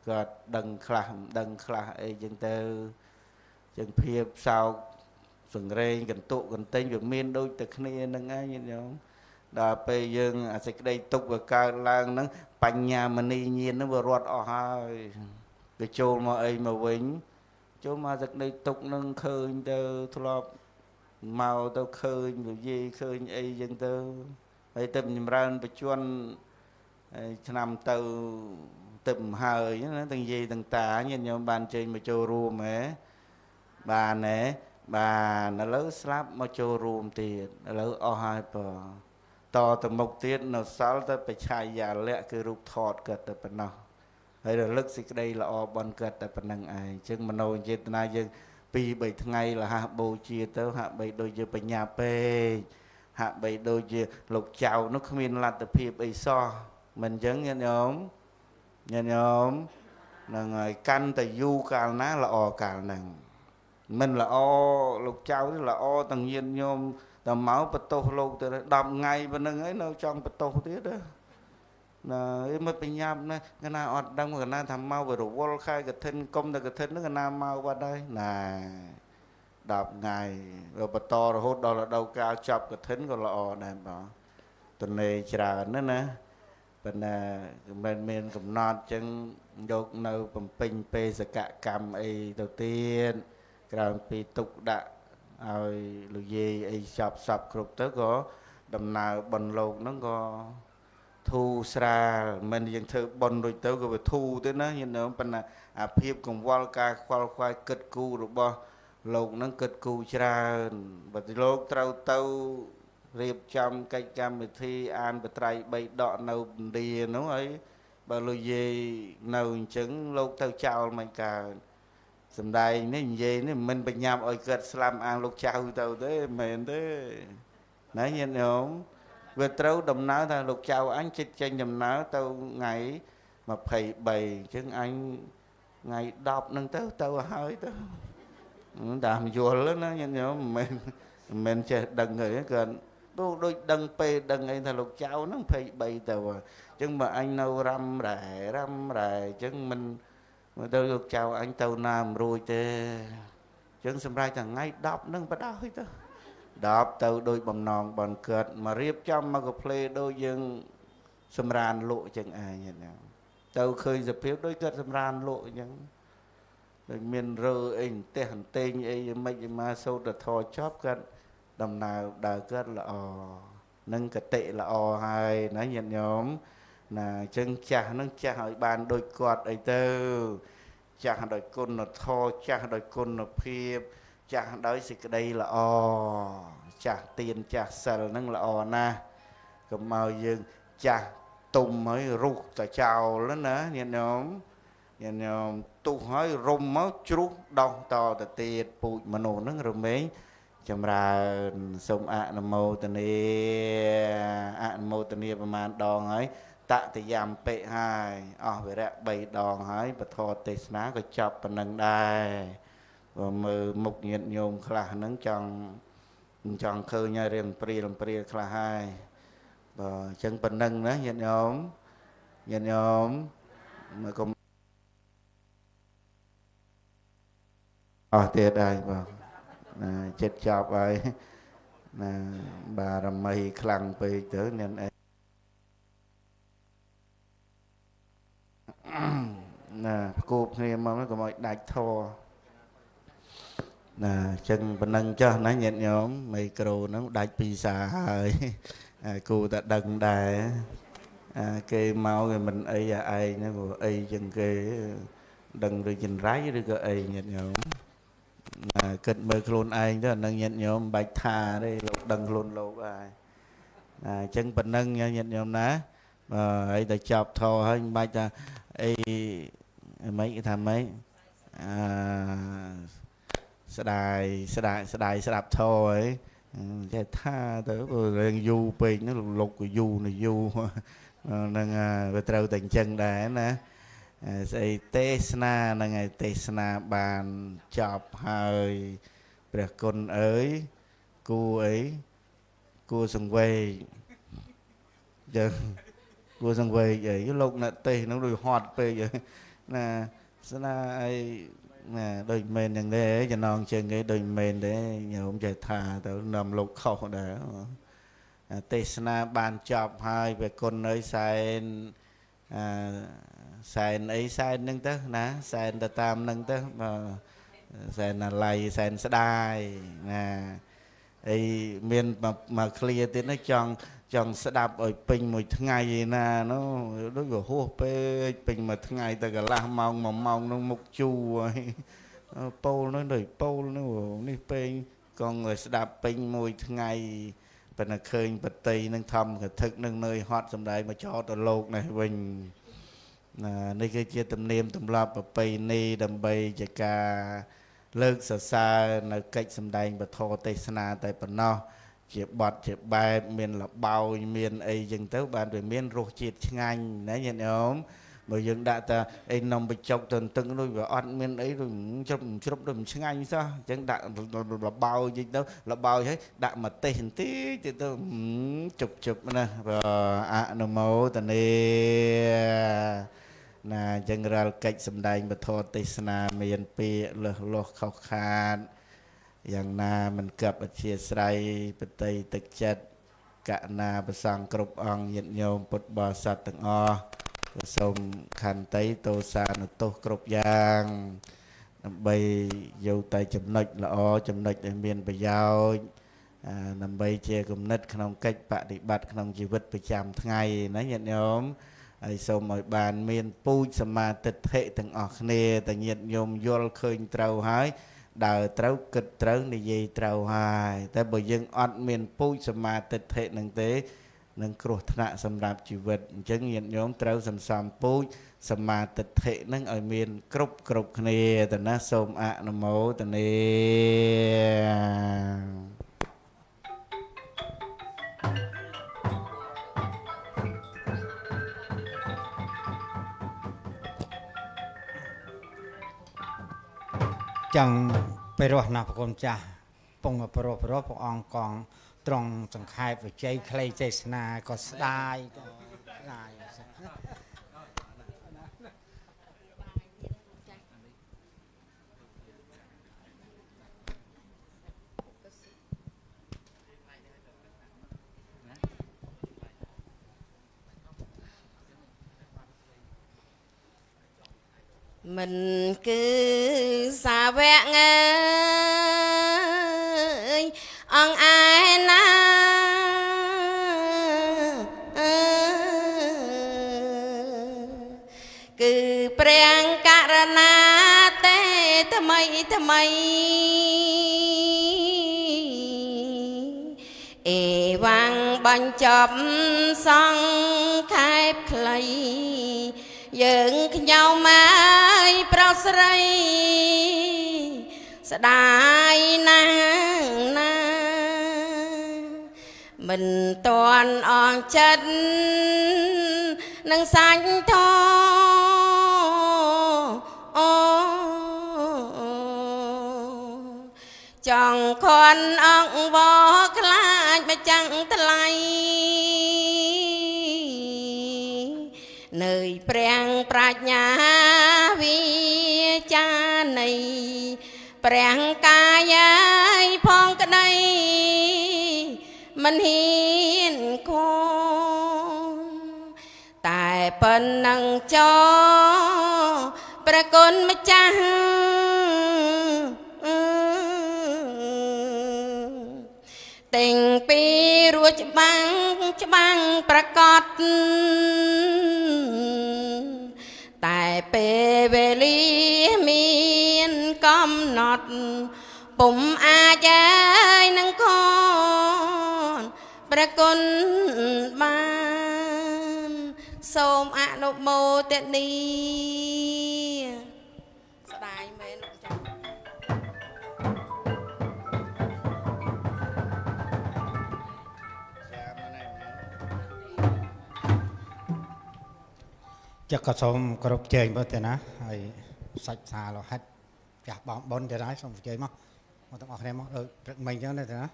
គាត់ដឹងខ្លះមិនដឹងខ្លះអីចឹងទៅចឹងភាពសោកសង្រេងកន្ទុកកន្ទិញវាមានដូចតែគ្នានឹងឯងញាតិញោមដល់ពេលយើងអាសេចក្តីទុកវាកើតឡើងហ្នឹងបញ្ញាមនីញាណហ្នឹងវារត់អស់ហើយវាចូលមកអីមកវិញចូលមកសេចក្តីទុកហ្នឹងឃើញទៅធ្លាប់មកទៅឃើញនិយាយឃើញអីចឹងទៅ ហើយទៅចម្រើនបច្ចុប្បន្នឆ្នាំទៅទឹកហើយណាទាំងយាយទាំងតាញាតិញោមបានចេញមកចូលរួមហ៎បានហ៎បានឥឡូវស្លាប់មកចូលរួមទៀតឥឡូវអស់ហើយបើតទៅមុខទៀតនៅសល់ទៅបច្ឆាយាលៈគឺរូបថតកើតតែប៉ុណ្ណោះហើយរលឹកសេចក្តីល្អបនកើតតែប៉ុណ្្នឹងឯងអញ្ចឹងមโนចេតនាយើងពីរ3ថ្ងៃលះបូជាទៅហាក់បីដូចជាបញ្ញាពេក ហាក់បីដូចជាលោកចៅនោះគ្មានលទ្ធភាពអីសោះមិនអញ្ចឹងញាតិញោមញាតិញោមនឹងហើយកាន់តែយូរកាលណាល្អកាលហ្នឹងមិនល្អលោកចៅនេះល្អទាំងញាតិញោមតែមកបន្ទោសលោកទៅ10ថ្ងៃប៉ុណ្្នឹងហើយនៅចង់បន្ទោសទៀតណាអីមិនបញ្ញាប់ណាកណាអត់ដឹងកណាថាមកវារវល់ខែកឋិនកុំតែកឋិនហ្នឹងកណាមកបាត់ហើយណា 10ថ្ងៃបន្តរហូតដល់រដូវកាលចាប់កឋិនក៏ល្អដែរបងតនេច្រើនណាណាប៉ុន្តែមិនមានកំណត់ចឹងយកនៅបំពេញបេសកកម្មអីទៅទៀតក្រោយពីទុកដាក់ឲ្យលោកយាយអីចប់សពគ្រប់ទៅក៏ដំណើរបនលោកហ្នឹងក៏ធូរស្រាលមិនយើងធ្វើបនរួចទៅក៏វាធូរទៅណាយល់ប៉ុន្តែអាភាពកង្វល់ការខ្វល់ខ្វាយគិតគូររបស់ លោកហ្នឹងគិតគូរច្រើនបើលោកត្រូវទៅរៀបចំកិច្ចកម្មវិធីអានបត្រៃ3ដកនៅឥណ្ឌានោះហើយបើលោកយាយនៅអញ្ចឹងលោកទៅចោលមិនកើតសំដែងនេះនិយាយនេះមិនបញ្ញាប់ឲ្យកើតស្លាប់អាងលោកចៅទៅទេមិនមែនទេណាញាតិញោមវាត្រូវដំណើរថាលោកចៅអញចិត្តចេញដំណើរទៅថ្ងៃ23អញ្ចឹងអញថ្ងៃ10ហ្នឹងទៅទៅហើយទៅ តាមយល់ណាញាតិញោមមិនមែនមិនមែនចេះដឹងទេគាត់ដូចដូចដឹងពេលដឹងអីថាលោកចៅហ្នឹង23ទៅអញ្ចឹងបើអញនៅរ៉ាំរ៉ែរ៉ាំរ៉ែអញ្ចឹងមិនមកទៅលោកចៅអញទៅណាមិនរួចទេអញ្ចឹងសម្រាប់តែថ្ងៃ10ហ្នឹងបដោះទៅ10ទៅដូចបំណងបនកើតមករៀបចំមកកាផ្លេដូចយើងសម្រានលក់អញ្ចឹងឯងទៅឃើញសភាពដូចគាត់សម្រានលក់អញ្ចឹង ដូចមានរើអីផ្ទះអន្ទែងអីមិនឯមកសូត្រធរចប់គាត់ដំណើរដើរគាត់ល្អនឹងកតិល្អហើយណាញាតិញោមណាអញ្ចឹងចាស់នឹងចាស់ឲ្យបានដូចគាត់អីទៅ ចាស់ដោយគុណធម៌ចាស់ដោយគុណភាព ចាស់ដោយសេចក្តីល្អចាស់ទៀនចាស់សិលនឹងល្អណាស់កុំឲ្យយើងចាស់ទុំហើយរុះតចោលណាញាតិញោម ញាតិញោមទុះហើយរុំមកជ្រុះដោះតទៅទៀតពូជមនុស្សនឹងរមែងចម្រើនសូមអនុមោទនាអនុមោទនាប្រមាណដងហើយតតយំពេហើយអស់វិរៈ3ដងហើយពធទេសនាក៏ចប់ប៉ុណ្ណឹងដែរបើមើលមុខញាតញោមខ្លះហ្នឹងចង់ចង់ឃើញឲ្យរៀងព្រាលព្រាលខ្លះហើយបើអញ្ចឹងប៉ុណ្ណឹងណាញាតញោមញាតញោមមក អស់ទៀតហើយបងណាចិត្តចប់ហើយណាបារមីខ្លាំងពេកទៅអ្នកឯងណាគូគ្នាមកកុំឲ្យដាច់ធរណាអញ្ចឹងប៉ុណ្ណឹងចុះណាញាតិញោមមីក្រូហ្នឹងដាច់ពីសាហើយគូតែដឹងដែរអាគេមកគេមិនអីអាឯងហ្នឹងព្រោះអីចឹងគេដឹងឬចន្រៃឬក៏អីញាតិញោមណា គិតមើលខ្លួនឯងទៅអានឹងញាតិញោមមិនបាច់ថាទេលោកដឹងខ្លួនលោកហើយណាអញ្ចឹងប៉ុណ្ណឹងញាតិញោមណាបាទហើយតែចាប់ធរហើយមិនបាច់ថាអីមិនគេថាម៉េចអឺស្ដាយស្ដាយស្ដាយស្ដាប់ធរហីចេះថាទៅរឿងយូរពេកហ្នឹងលោកក៏យូរនៅយូរហ្នឹងវាត្រូវតែអញ្ចឹងដែរណា ស្អីទេសនាហ្នឹងឯទេសនាបានចប់ហើយព្រះគុណអើយគូអីគូសង្វេកចឹងគូសង្វេកអីលោកអ្នកទេសហ្នឹងដូចហត់ពេកណាស្នាអីណាដូចមែនយ៉ាងនេះចំណងជើងគេដូចមែនទេញោមចេះថាទៅនាំលោកខុសដែរទេសនាបានចប់ហើយព្រះគុណអើយសែនអឺ សែនអីសែនហ្នឹងទៅណាសែនទៅតាមហ្នឹងទៅសែនអាល័យសែនស្ដាយណាអីមានមកឃ្លាទៀតណាចង់ចង់ស្ដាប់ឲ្យពេញមួយថ្ងៃឯណានោះដូចវាហួសពេកពេញមួយថ្ងៃទៅកន្លះម៉ោងមួយម៉ោងនោះមុខជូរហើយពោលនោះដូចពោលនោះនេះពេងកងឲ្យស្ដាប់ពេញមួយថ្ងៃប៉ុន្តែឃើញបតីនឹងធម្មកថានឹងនៅហត់សំដែងមកចោតទៅលោកនេះវិញណា នេះគឺជាទំនៀមទម្លាប់ប្រពៃណីដើម្បីជាការលើកសរសើរនៅកិច្ចសម្ដែងពធទេសនាតែប៉ុណ្ណោះជាបត់ជាបែបមានលបោយមានអីចឹងទៅ បានវាមានរសជាតិឆ្ងាញ់ណាញាតិញោមបើយើងដាក់តែអីនំបញ្ចុកទៅទឹកនោះវាអត់មានអីដូចជ្រុបជ្រុបដូចឆ្ងាញ់សោះអញ្ចឹងដាក់លបោយយទៅលបោយហើយដាក់ម្ទេសបន្តិចទៅទៅជប់ជប់ណាអនុមោទនី ណាអញ្ចឹងរាល់កិច្ចសម្ដែងពធទេសនាមានពាក្យលឹះលាស់ខុសខាតយ៉ាងណាមិនកັບអធិស្រ័យបតីទឹកចិត្តកណាប្រសងគ្រប់អង្គញាតិញោមពុទ្ធបរិស័ទទាំងអស់ក៏សូមខន្តីទោសានុទោសគ្រប់យ៉ាងដើម្បីយកតែចំណុចល្អចំណុចដែលមានប្រយោជន៍ដើម្បីជាគំនិតក្នុងកិច្ចបដិបត្តិក្នុងជីវិតប្រចាំថ្ងៃណាញាតិញោម ហើយសូមឲ្យបានមានពូជសមាទិដ្ឋិទាំងអស់គ្នាតញាតញោមយល់ឃើញត្រូវហើយដើរត្រូវគិតត្រូវនិយាយត្រូវហើយតែបើយើងអត់មានពូជសមាទិដ្ឋិនឹងទេនឹងគ្រោះថ្នាក់សម្រាប់ជីវិតអញ្ចឹងញាតិញោមត្រូវសន្សំពូជសមាទិដ្ឋិនឹងឲ្យមាន គ្រប់គ្រប់គ្នាទៅណាសូមអនុមោទនា ចឹងពេលរស់ណាប្រគុណចាស់ពងប្រោះប្រោះព្រះអង្គកងត្រង់សង្ខេបវិជ័យខ្លីទេសនាក៏ស្ដាយស្មិនគឺសាវកអើយអង្គឯណាអើគឺព្រះករណាទេថ្មីថ្មីអេវាំងបញ្ចប់សង្ខេបខ្លី យើងខ្ញុំមកប្រុសស្រី ស្ដាយណាស់ណាមិនតន់អងចិត្តនឹងសាច់ធអូចង់ខនអង្គវខ្លាចមកចាំងថ្លៃ នៅព្រះប្រាជ្ញាវិចានៃព្រះកាយផងក្តីមិនហ៊ានខនតែប៉ុណ្ណឹងចោព្រះគុណម្ចាស់ តែងពីរួចច្បាំងច្បាំងប្រកបតែពេលវេលាមានកំណត់ពុំអាចឲ្យនឹងខនព្រះគុណបានសូមអនុមោទនីស្ដាយមែនលោកចា៎ ចឹកក៏សូមគោរពជើញមើលទៅណាហើយសាច់សាលោហិតចាស់បងប៉ុនទៅណាសូមជើញមកមកទាំងអស់គ្នាមកដូចព្រឹកមិញអញ្ចឹងទៅណា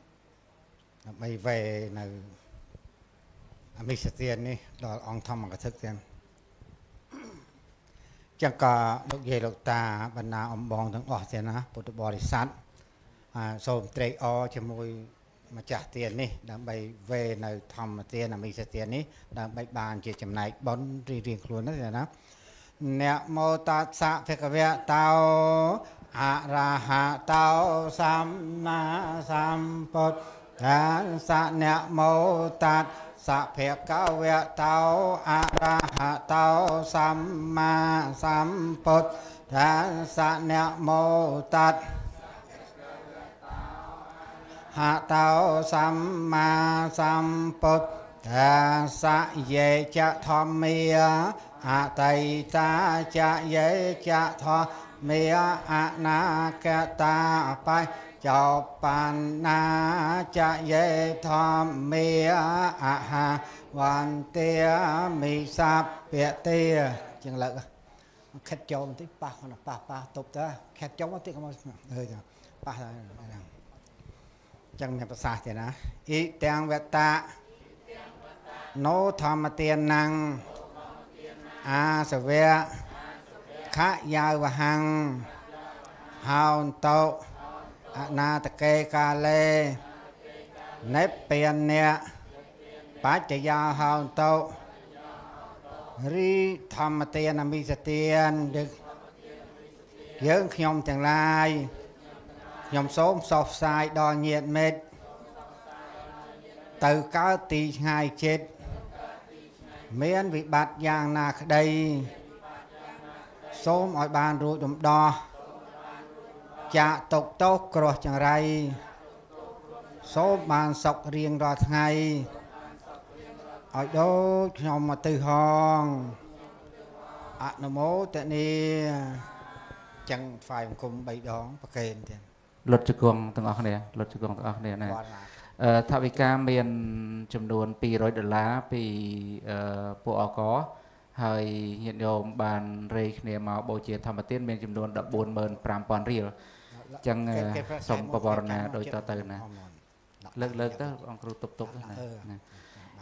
ដើម្បីវេនៅអមិសទាននេះដល់អង្គធម្មកថាទៀតចឹងក៏លោកយាយលោកតាបណ្ណាអំបងទាំងអស់ទៀតណាពុទ្ធបរិស័ទអាសូមត្រេកអរជាមួយ ម្ចាស់ទាននេះ ដើម្បីវេនៅធម្មទានអមិសទាននេះដើម្បីបានជាចំណែកបុណ្យរៀងៗខ្លួនណាទៀតណាអ្នកមោតស្សៈភគវៈតោអរហតោសម្មាសម្ពុទ្ធថាសៈអ្នកមោតស្សៈភគវៈតោអរហតោសម្មាសម្ពុទ្ធថាសៈអ្នកមោតស្សៈ ហតោសម្មាសម្ពុទ្ធថាសៈយេចធម្មាអតីតាចយេចធម្មាអនាគតាបច្ចោបណ្ណាចយេធម្មាអហាវន្តាមិសព្យទេជាងលើកខិតចូលបន្តិចប៉ះគាត់ប៉ះប៉ះទប់ទៅខិតចូលបន្តិចក៏មកអើយប៉ះហើយហ្នឹង ចឹងមានប្រសាសន៍ទៀតណាអ៊ីទាំងវតៈណោធម្មទានណੰអាសវៈខយាវហੰហោនតោអនាតកេកាលេនិព្វានៈបច្ចយាហោនតោរីធម្មទានអមិសទានយើងខ្ញុំទាំងឡាយ ខ្ញុំសូមផ្សព្វផ្សាយដល់ញាតិមិត្តទៅកើតទីឆ្ងាយចិត្តមានវិបត្តិយ៉ាងណាក្តី សូមឲ្យបានរួចរំដោះចាកទុកទោសគ្រោះចង្រៃសូមបានសុខរៀងរាល់ថ្ងៃឲ្យដូចខ្ញុំមកទៅហងអនុមោទនីចឹងថ្វាយបង្គំ3ដងប្រកេនទៀត លុតជង្គង់ទាំងអស់គ្នាលុតជង្គង់ទាំងអស់គ្នាណាវត្តណាអឺថាវិការមានចំនួន200ដុល្លារពីអឺពួកអកហើយញាតិញោមបានរេគ្នាមកបូជាធម្មទានមានចំនួន145,000រៀលចឹងគេគេប្រែសូមមកបវរណាគេដូចតទៅណាអមនលើកលើកទៅអង្គគ្រូតុបតុបទៅណាអឺណា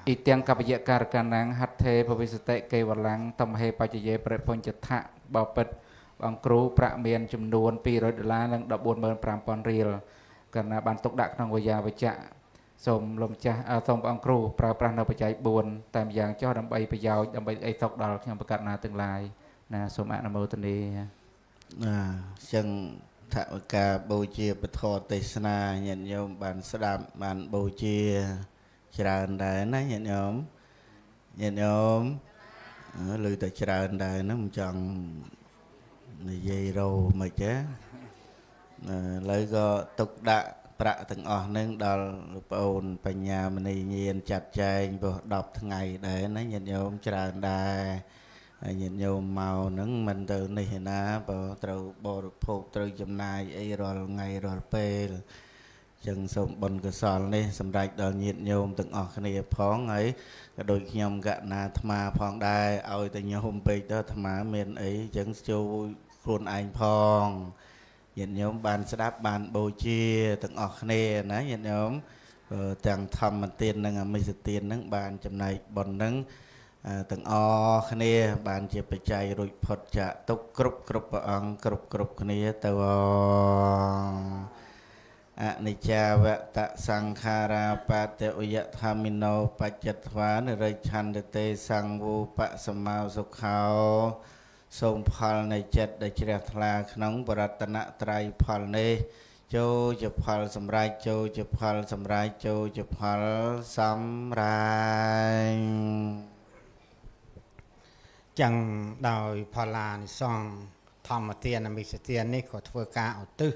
អ៊ីទាំងកបយការកាណាំងហត្ថេភវិសតិកេវលាំងតំហេបច្ចយេប្រពញ្ចថៈបពិត អង្គគ្រូប្រាក់មានចំនួន200ដុល្លារនិង145,000រៀលកាលណាបានទុកដាក់ក្នុងវិយាវចៈសូមលោកម្ចាស់អឺសូមព្រះអង្គគ្រូប្រើប្រាស់នៅបច្ច័យ4តាមយ៉ាងចោះដើម្បីប្រយោជន៍ដើម្បីអីសុខដល់ខ្ញុំប្រកាសណាទាំងឡាយណាសូមអនុមោទនាណាអញ្ចឹងថវិកាបូជាពធទេសនាញាតិញោមបានស្ដាប់បានបូជាច្រើនដែរណាញាតិញោមញាតិញោមឮតែច្រើនដែរហ្នឹងមិនចង់ និយាយរោមិនទេឥឡូវក៏ទុកដាក់ប្រាក់ទាំងអស់ហ្នឹងដល់លោកប្អូនបញ្ញាមនីញានចាត់ចែងព្រោះ10ថ្ងៃដែរណាញាតិញោមច្រើនដែរហើយញាតិញោមមកហ្នឹងមិនទៅនេះណាបើត្រូវបរិភោគត្រូវចំណាយអីរាល់ថ្ងៃរាល់ពេលចឹងសូមបុណ្យកុសលនេះសម្រាប់ដល់ញាតិញោមទាំងអស់គ្នាផងហើយក៏ដូចខ្ញុំកណាអាត្មាផងដែរឲ្យតែញោមពេកទៅអាត្មាមានអីចឹងចូល ខ្លួនឯងផងញាតិញោមបានស្ដាប់បានបូជាទាំងអស់គ្នាណាញាតិញោមទាំងធម្មទាននិងអមិសទាននឹងបានចំណែកបុណ្យនឹងទាំងអស់គ្នា បានជាបច្ច័យរួចផុតចាកទុកគ្រប់គ្រប់ព្រះអង្គគ្រប់គ្រប់គ្នាទៅអនិច្ចាវតសង្ខារាបតឧយធម្មិណោបច្ចត្វានិរិឆន្ទតេសង្វូបសម្មាសុខោ សូមផលនៃចិត្តដែលជ្រះថ្លាក្នុងបរតនត្រ័យផលនេះចូលជាផលសម្រេចចូលជាផលសម្រេចចូលជាផលសម្រេចចឹងដោយផលានិសង្ឃធម្មទានមិសទាននេះក៏ធ្វើការឧទ្ទិស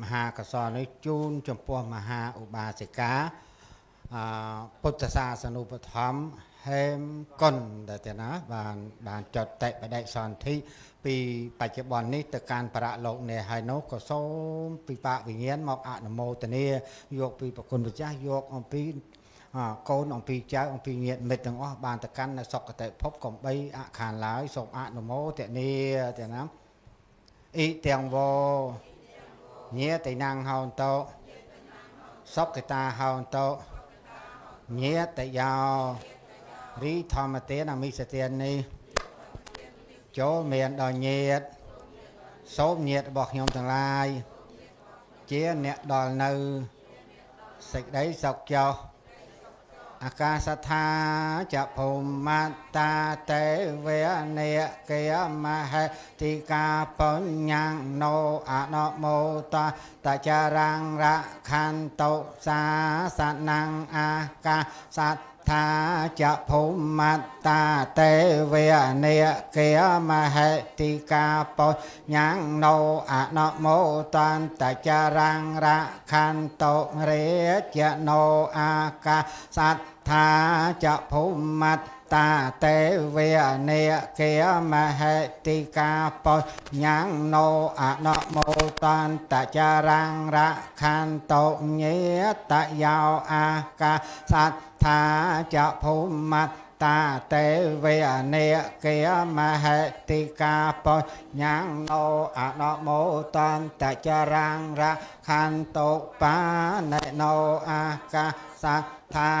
មហាកសលនេះជូនចំពោះមហាឧបាសិកាអពុទ្ធសាសនូបត្ថម្ភ ហេមគុណដែលទេណាបានបានចត់តិបដិសន្ធិពីបច្ចុប្បន្ននេះទៅកាន់ប្រៈលោកនេះហើយនោះក៏សូមពិបាកវិញ្ញាណមកអនុមោទនាយកពីប្រគុណម្ចាស់យកអំពីកូនអំពីចៅអំពីញាតិមិត្តទាំងអស់បានទៅកាន់នៅសុគតិភពកំបីអខានឡើយសូមអនុមោទនាទេណាអ៊ីទាំងវោញាតិណាំងហោនតោសុគតាហោនតោញាតិយោ រីធម្មទានអមិសទាននេះចូលមានដល់ញាតសូមញាតរបស់ខ្ញុំទាំងឡាយជាអ្នកដល់នៅសេចក្តីសុខចុះអាកាសថាចភូមិតាតេវេនេកិយមហេតិកាបញ្ញងណោអនមោតតចារងរខន្តុសាសនងអាកាស ថាចភូមិតាតេវេនេកិយមហេតិកាបញ្ញងណោអនមោតតចារងរខន្តុរិជណោអាកាសថាចភូមិតាតេ វេនេកិយមហេតិកាបញ្ញាំងណោអនមោតន្តចារងរខន្តុញេតយោអាកាស ថាចភូមិតាតេវេនេកិយមហេតិកាបញ្ញាំងណោអនមោតន្តចារងរខន្តុបាណេណោអាកាសថា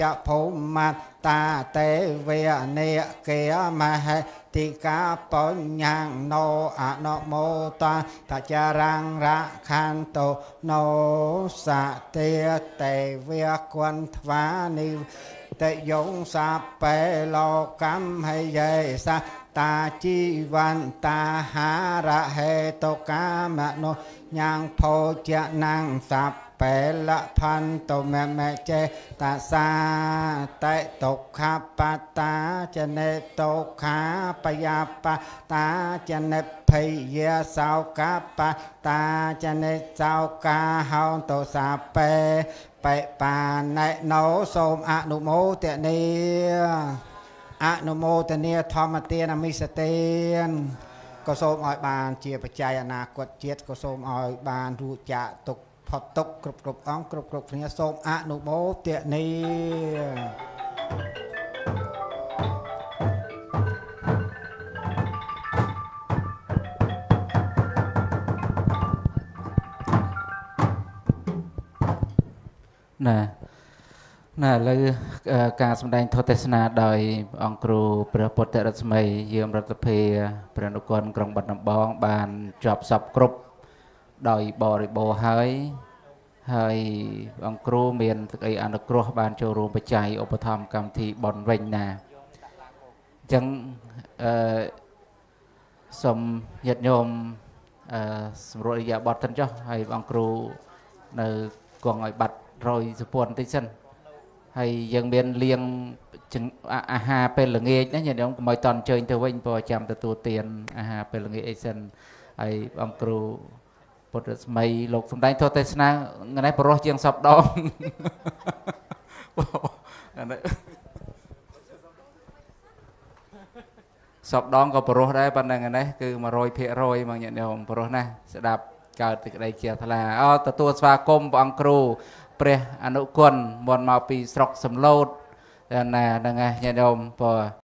ចភូមិតាតេវេនេកិយមហេតិកាបញ្ញងណោអនមោតាត ចារងរខន្តុណោសតិតេវេគន្ធ្វានិតយងសាបេលោកម្មហេយេសាតាជីវន្តាហារហេតុកាមនោញ៉ាងភោជណងសាប់ពេលផន្តមេមេចេតសាតេទុក្ខបតាចនេទុក្ខាបយាបតាចនេភយាសោកបតាចនេសោកាហោតោសាពេបេបាណេណោសូមអនុមោទនីអនុមោទនីធម្មទានអមិសទានក៏សូមឲ្យបានជាបច្ច័យអនាគតជាតិក៏សូមឲ្យបានរួចចាកទុក ផុតទុកគ្រប់គ្រប់អង្គគ្រប់គ្រប់គ្នាសូមអនុមោទនីណាណាឥឡូវការសម្ដែងធម៌ទេសនាដោយអង្គគ្រូព្រះពុទ្ធរស្មីយាមរដ្ឋភាព្រះនគរក្រុងបាត់ដំបងបានជាប់សពគ្រប់ ដោយបរិបូរហើយហើយអង្គគ្រូមានទឹកអីអនុគ្រោះបានចូលរួមបច្ច័យឧបត្ថម្ភកម្មវិធីបនវិញណាអញ្ចឹងអឺសូមញាតិញោមអឺសម្រួលអរិយាបថសិនចុះហើយបងគ្រូនៅគង់ឲ្យបាត់រយសុពន្ធបន្តិចសិនហើយយើងមានលៀងចង្អាអាហារពេលល្ងាចណាញាតិញោមកុំឲ្យតន់អញ្ជើញទៅវិញព្រោះចាំទទួលទានអាហារពេលល្ងាចអីសិនហើយបងគ្រូ ពុទ្ធស្មីលោកសំដែងធម៌ទេសនាថ្ងៃនេះបរោះជាងសពដងអានេះសពដងក៏បរោះដែរប៉ុន្តែថ្ងៃនេះគឺ100%មកញាតិញោមបរោះណាស់ស្ដាប់កើតទីក្តីជាថ្លាអូទទួលស្វាគមន៍ព្រះអង្គគ្រូព្រះអនុគុណមុនមកពីស្រុកសំឡូតតែណាហ្នឹងហើយញាតិញោមពរ